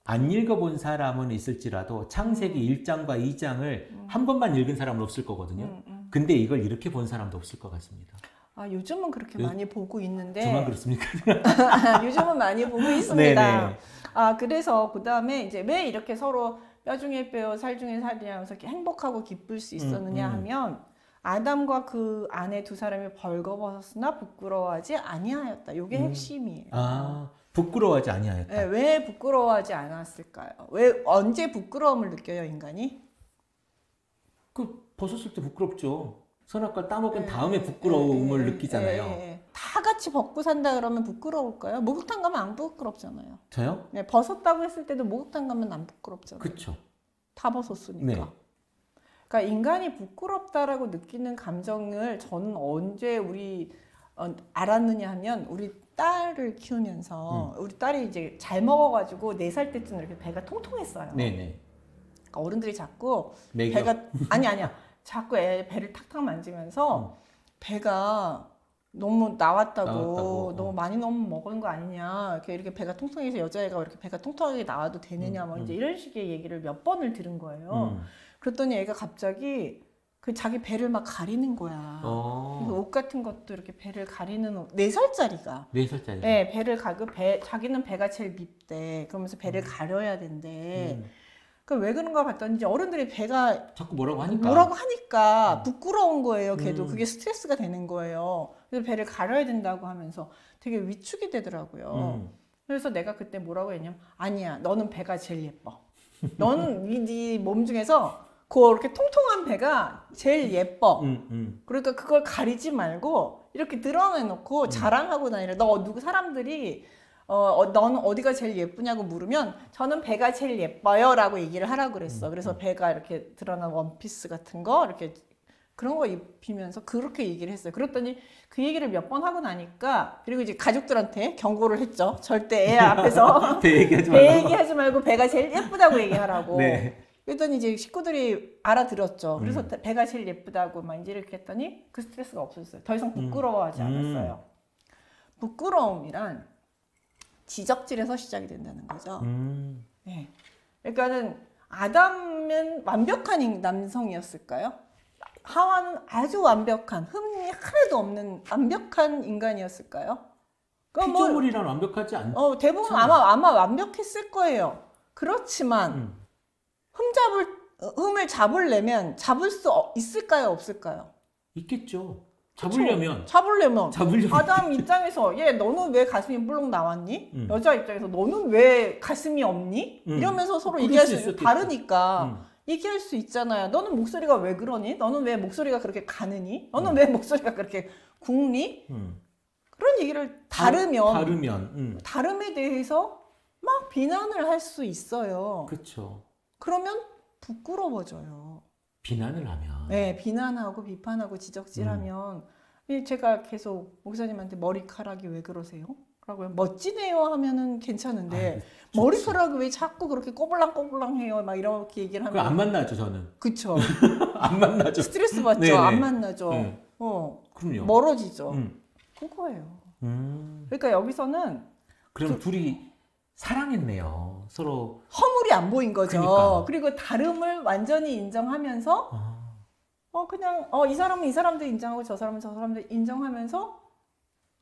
Speaker 1: 안 읽어본 사람은 있을지라도 창세기 1장과 2장을 한 번만 읽은 사람은 없을 거거든요.
Speaker 2: 음, 음.
Speaker 1: 근데 이걸 이렇게 본 사람도 없을 것 같습니다.
Speaker 2: 아 요즘은 그렇게
Speaker 1: 요-
Speaker 2: 많이 보고 있는데
Speaker 1: 저만 그렇습니까?
Speaker 2: 요즘은 많이 보고 있습니다.
Speaker 1: 네네.
Speaker 2: 아 그래서 그 다음에 이제 왜 이렇게 서로 뼈 중에 뼈, 살 중에 살이라면서 이렇게 행복하고 기쁠 수 있었느냐
Speaker 1: 음, 음.
Speaker 2: 하면 아담과 그 아내 두 사람이 벌거벗었으나 부끄러워하지 아니하였다. 요게
Speaker 1: 음.
Speaker 2: 핵심이에요.
Speaker 1: 아, 부끄러워하지 아니하였다.
Speaker 2: 네, 왜 부끄러워하지 않았을까요? 왜 언제 부끄러움을 느껴요 인간이?
Speaker 1: 그 벗었을 때 부끄럽죠. 선악과 따먹은
Speaker 2: 네,
Speaker 1: 다음에
Speaker 2: 네,
Speaker 1: 부끄러움을
Speaker 2: 네, 네,
Speaker 1: 느끼잖아요.
Speaker 2: 네, 네. 다 같이 벗고 산다 그러면 부끄러울까요? 목욕탕 가면 안 부끄럽잖아요.
Speaker 1: 저요?
Speaker 2: 네, 벗었다고 했을 때도 목욕탕 가면 안 부끄럽잖아요.
Speaker 1: 그쵸.
Speaker 2: 다 벗었으니까.
Speaker 1: 네.
Speaker 2: 그러니까 인간이 부끄럽다라고 느끼는 감정을 저는 언제 우리 어, 알았느냐 하면 우리 딸을 키우면서
Speaker 1: 음.
Speaker 2: 우리 딸이 이제 잘 먹어가지고 네 살 때쯤 이렇게 배가 통통했어요.
Speaker 1: 네네.
Speaker 2: 그러니까 어른들이 자꾸
Speaker 1: 매겨.
Speaker 2: 배가 아니 아니야 자꾸 애 배를 탁탁 만지면서
Speaker 1: 음.
Speaker 2: 배가 너무 나왔다고,
Speaker 1: 나왔다고,
Speaker 2: 너무
Speaker 1: 어.
Speaker 2: 많이 너무 먹은 거 아니냐 이렇게 이렇게 배가 통통해서 여자애가 이렇게 배가 통통하게 나와도 되느냐
Speaker 1: 음,
Speaker 2: 뭐
Speaker 1: 음.
Speaker 2: 이제 이런 식의 얘기를 몇 번을 들은 거예요.
Speaker 1: 음.
Speaker 2: 그랬더니 애가 갑자기 그 자기 배를 막 가리는 거야.
Speaker 1: 어.
Speaker 2: 옷 같은 것도 이렇게 배를 가리는 옷. 네 살짜리가.
Speaker 1: 네 살짜리.
Speaker 2: 네, 배를 가고 배 자기는 배가 제일 밉대. 그러면서 배를
Speaker 1: 음.
Speaker 2: 가려야 된대.
Speaker 1: 음.
Speaker 2: 그왜 그런가 봤더니 이제 어른들이 배가
Speaker 1: 자꾸 뭐라고 하니까.
Speaker 2: 뭐라고 하니까 부끄러운 거예요. 걔도
Speaker 1: 음.
Speaker 2: 그게 스트레스가 되는 거예요. 그래서 배를 가려야 된다고 하면서 되게 위축이 되더라고요.
Speaker 1: 음.
Speaker 2: 그래서 내가 그때 뭐라고 했냐면 아니야 너는 배가 제일 예뻐 너는 이몸 중에서 그렇게 통통한 배가 제일 예뻐
Speaker 1: 음, 음.
Speaker 2: 그러니까 그걸 가리지 말고 이렇게 드러내놓고 자랑하고 다니라 너 누구 사람들이 어, 어, 너는 어디가 제일 예쁘냐고 물으면 저는 배가 제일 예뻐요라고 얘기를 하라고 그랬어 그래서 배가 이렇게 드러난 원피스 같은 거 이렇게 그런 거 입히면서 그렇게 얘기를 했어요. 그랬더니 그 얘기를 몇 번 하고 나니까 그리고 이제 가족들한테 경고를 했죠. 절대 애 앞에서
Speaker 1: 배 얘기하지
Speaker 2: 배
Speaker 1: 말고.
Speaker 2: 얘기하지 말고 배가 제일 예쁘다고 얘기하라고.
Speaker 1: 네.
Speaker 2: 그랬더니 이제 식구들이 알아들었죠. 그래서
Speaker 1: 음.
Speaker 2: 배가 제일 예쁘다고 막 이제 이렇게 했더니 그 스트레스가 없어졌어요. 더 이상
Speaker 1: 음.
Speaker 2: 부끄러워하지
Speaker 1: 음.
Speaker 2: 않았어요. 부끄러움이란 지적질에서 시작이 된다는 거죠.
Speaker 1: 음.
Speaker 2: 네. 그러니까는 아담은 완벽한 인- 남성이었을까요? 하와는 아주 완벽한 흠이 하나도 없는 완벽한 인간이었을까요? 뭐
Speaker 1: 피조물이란 완벽하지 않.
Speaker 2: 어, 대부분
Speaker 1: 참.
Speaker 2: 아마 아마 완벽했을 거예요. 그렇지만
Speaker 1: 음.
Speaker 2: 흠 잡을 흠을 잡으려면 잡을 수 어- 있을까요, 없을까요?
Speaker 1: 있겠죠. 잡으려면
Speaker 2: 잡으려면
Speaker 1: 잡으려면
Speaker 2: 아담 입장에서 얘 너는 왜 가슴이 불룩 나왔니?
Speaker 1: 음.
Speaker 2: 여자 입장에서 너는 왜 가슴이 없니?
Speaker 1: 음.
Speaker 2: 이러면서 서로 얘기할
Speaker 1: 수
Speaker 2: 수. 다르니까
Speaker 1: 음.
Speaker 2: 얘기할 수 있잖아요. 너는 목소리가 왜 그러니? 너는 왜 목소리가 그렇게 가느니? 너는
Speaker 1: 음.
Speaker 2: 왜 목소리가 그렇게 굵니?
Speaker 1: 음.
Speaker 2: 그런 얘기를 다르면
Speaker 1: 다르면 음.
Speaker 2: 다름에 대해서 막 비난을 할 수 있어요.
Speaker 1: 그렇죠.
Speaker 2: 그러면 부끄러워져요.
Speaker 1: 비난을 하면
Speaker 2: 네, 비난하고 비판하고 지적질하면
Speaker 1: 음.
Speaker 2: 이 제가 계속 목사님한테 머리카락이 왜 그러세요? 라고 멋지네요 하면은 괜찮은데
Speaker 1: 아.
Speaker 2: 머리카락이 왜 자꾸 그렇게 꼬불랑꼬불랑 해요? 막 이렇게 얘기를
Speaker 1: 그거 안
Speaker 2: 하면
Speaker 1: 만나죠 저는.
Speaker 2: 그쵸
Speaker 1: 안 만나죠.
Speaker 2: 스트레스 받죠
Speaker 1: 네네.
Speaker 2: 안 만나죠
Speaker 1: 네.
Speaker 2: 어
Speaker 1: 그럼요.
Speaker 2: 멀어지죠
Speaker 1: 음.
Speaker 2: 그거예요
Speaker 1: 음.
Speaker 2: 그러니까 여기서는
Speaker 1: 그럼 둘이 사랑했네요. 서로.
Speaker 2: 허물이 안 보인 거죠
Speaker 1: 그러니까.
Speaker 2: 그리고 다름을 완전히 인정하면서
Speaker 1: 아,
Speaker 2: 어 그냥 어 이 사람은 이 사람도 인정하고 저 사람은 저 사람도 인정하면서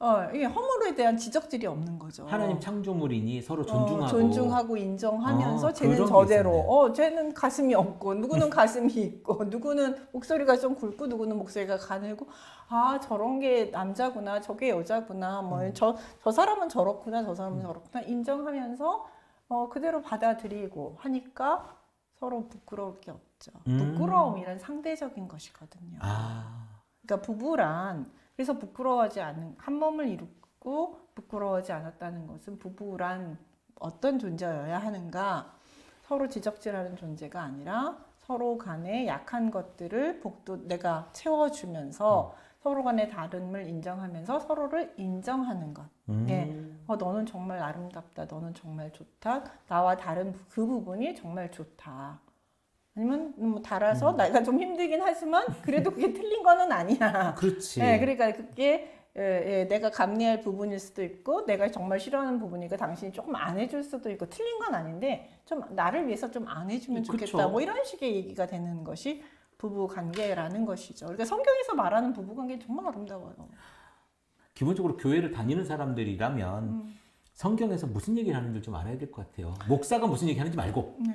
Speaker 2: 어 이게 허물에 대한 지적들이 없는 거죠.
Speaker 1: 하나님 창조물이니 서로 존중하고.
Speaker 2: 어, 존중하고 인정하면서
Speaker 1: 아,
Speaker 2: 쟤는 저대로. 어 쟤는 가슴이 없고 누구는 가슴이 있고 누구는 목소리가 좀 굵고 누구는 목소리가 가늘고 아 저런 게 남자구나 저게 여자구나
Speaker 1: 음.
Speaker 2: 뭐저저 사람은 저렇구나 저 사람은 저렇구나 인정하면서 어 그대로 받아들이고 하니까 서로 부끄러울 게 없죠.
Speaker 1: 음.
Speaker 2: 부끄러움이란 상대적인 것이거든요.
Speaker 1: 아.
Speaker 2: 그러니까 부부란 그래서 부끄러워하지 않은 한 몸을 이루고 부끄러워하지 않았다는 것은 부부란 어떤 존재여야 하는가 서로 지적질하는 존재가 아니라 서로 간의 약한 것들을 복도 내가 채워주면서 서로 간의 다름을 인정하면서 서로를 인정하는 것.
Speaker 1: 음.
Speaker 2: 네. 어, 너는 정말 아름답다. 너는 정말 좋다. 나와 다른 그 부분이 정말 좋다. 아니면 뭐 달아서 내가 좀 힘들긴 하지만 그래도 그게 틀린 거는 아니야.
Speaker 1: 그렇지.
Speaker 2: 네, 그러니까 그게 예, 예, 내가 감내할 부분일 수도 있고 내가 정말 싫어하는 부분이니까 당신이 조금 안 해줄 수도 있고 틀린 건 아닌데 좀 나를 위해서 좀 안 해주면
Speaker 1: 그쵸.
Speaker 2: 좋겠다. 뭐 이런 식의 얘기가 되는 것이 부부 관계라는 것이죠. 그러니까 성경에서 말하는 부부 관계 정말 아름다워요.
Speaker 1: 기본적으로 교회를 다니는 사람들이라면
Speaker 2: 음.
Speaker 1: 성경에서 무슨 얘기를 하는지 좀 알아야 될 것 같아요. 목사가 무슨 얘기 하는지 말고
Speaker 2: 네.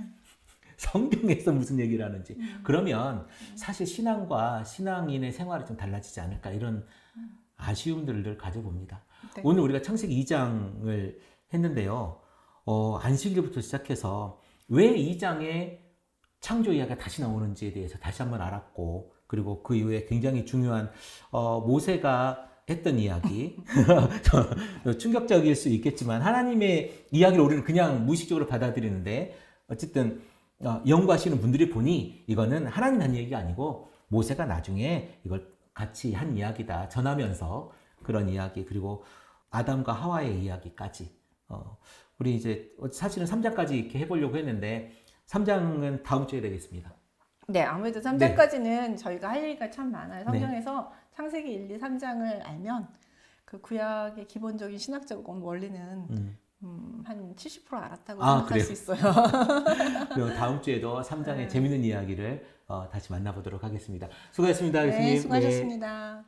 Speaker 1: 성경에서 무슨 얘기를 하는지.
Speaker 2: 음.
Speaker 1: 그러면 사실 신앙과 신앙인의 생활이 좀 달라지지 않을까 이런 아쉬움들을 늘 가져봅니다.
Speaker 2: 네.
Speaker 1: 오늘 우리가 창세기 2장을 했는데요. 어, 안식일부터 시작해서 왜 2장에 창조 이야기가 다시 나오는지에 대해서 다시 한번 알았고 그리고 그 이후에 굉장히 중요한 어, 모세가 했던 이야기 저- 충격적일 수 있겠지만 하나님의 이야기를 우리는 그냥 무의식적으로 받아들이는데 어쨌든 어, 연구하시는 분들이 보니 이거는 하나님 한 얘기가 아니고 모세가 나중에 이걸 같이 한 이야기다 전하면서 그런 이야기 그리고 아담과 하와의 이야기까지 어, 우리 이제 사실은 3장까지 이렇게 해보려고 했는데 3장은 다음 주에 되겠습니다.
Speaker 2: 네, 아무래도 3장까지는 저희가 할 얘기가 참 많아요. 성경에서 창세기 1, 2, 3장을 알면 그 구약의 기본적인 신학적 원리는
Speaker 1: 음.
Speaker 2: 음, 한 70% 알았다고
Speaker 1: 아,
Speaker 2: 생각할
Speaker 1: 그래요?
Speaker 2: 수 있어요.
Speaker 1: 그리고 다음 주에도 3장의
Speaker 2: 네.
Speaker 1: 재밌는 이야기를 어, 다시 만나보도록 하겠습니다. 수고하셨습니다, 교수님.
Speaker 2: 네,
Speaker 1: 네.
Speaker 2: 수고하셨습니다.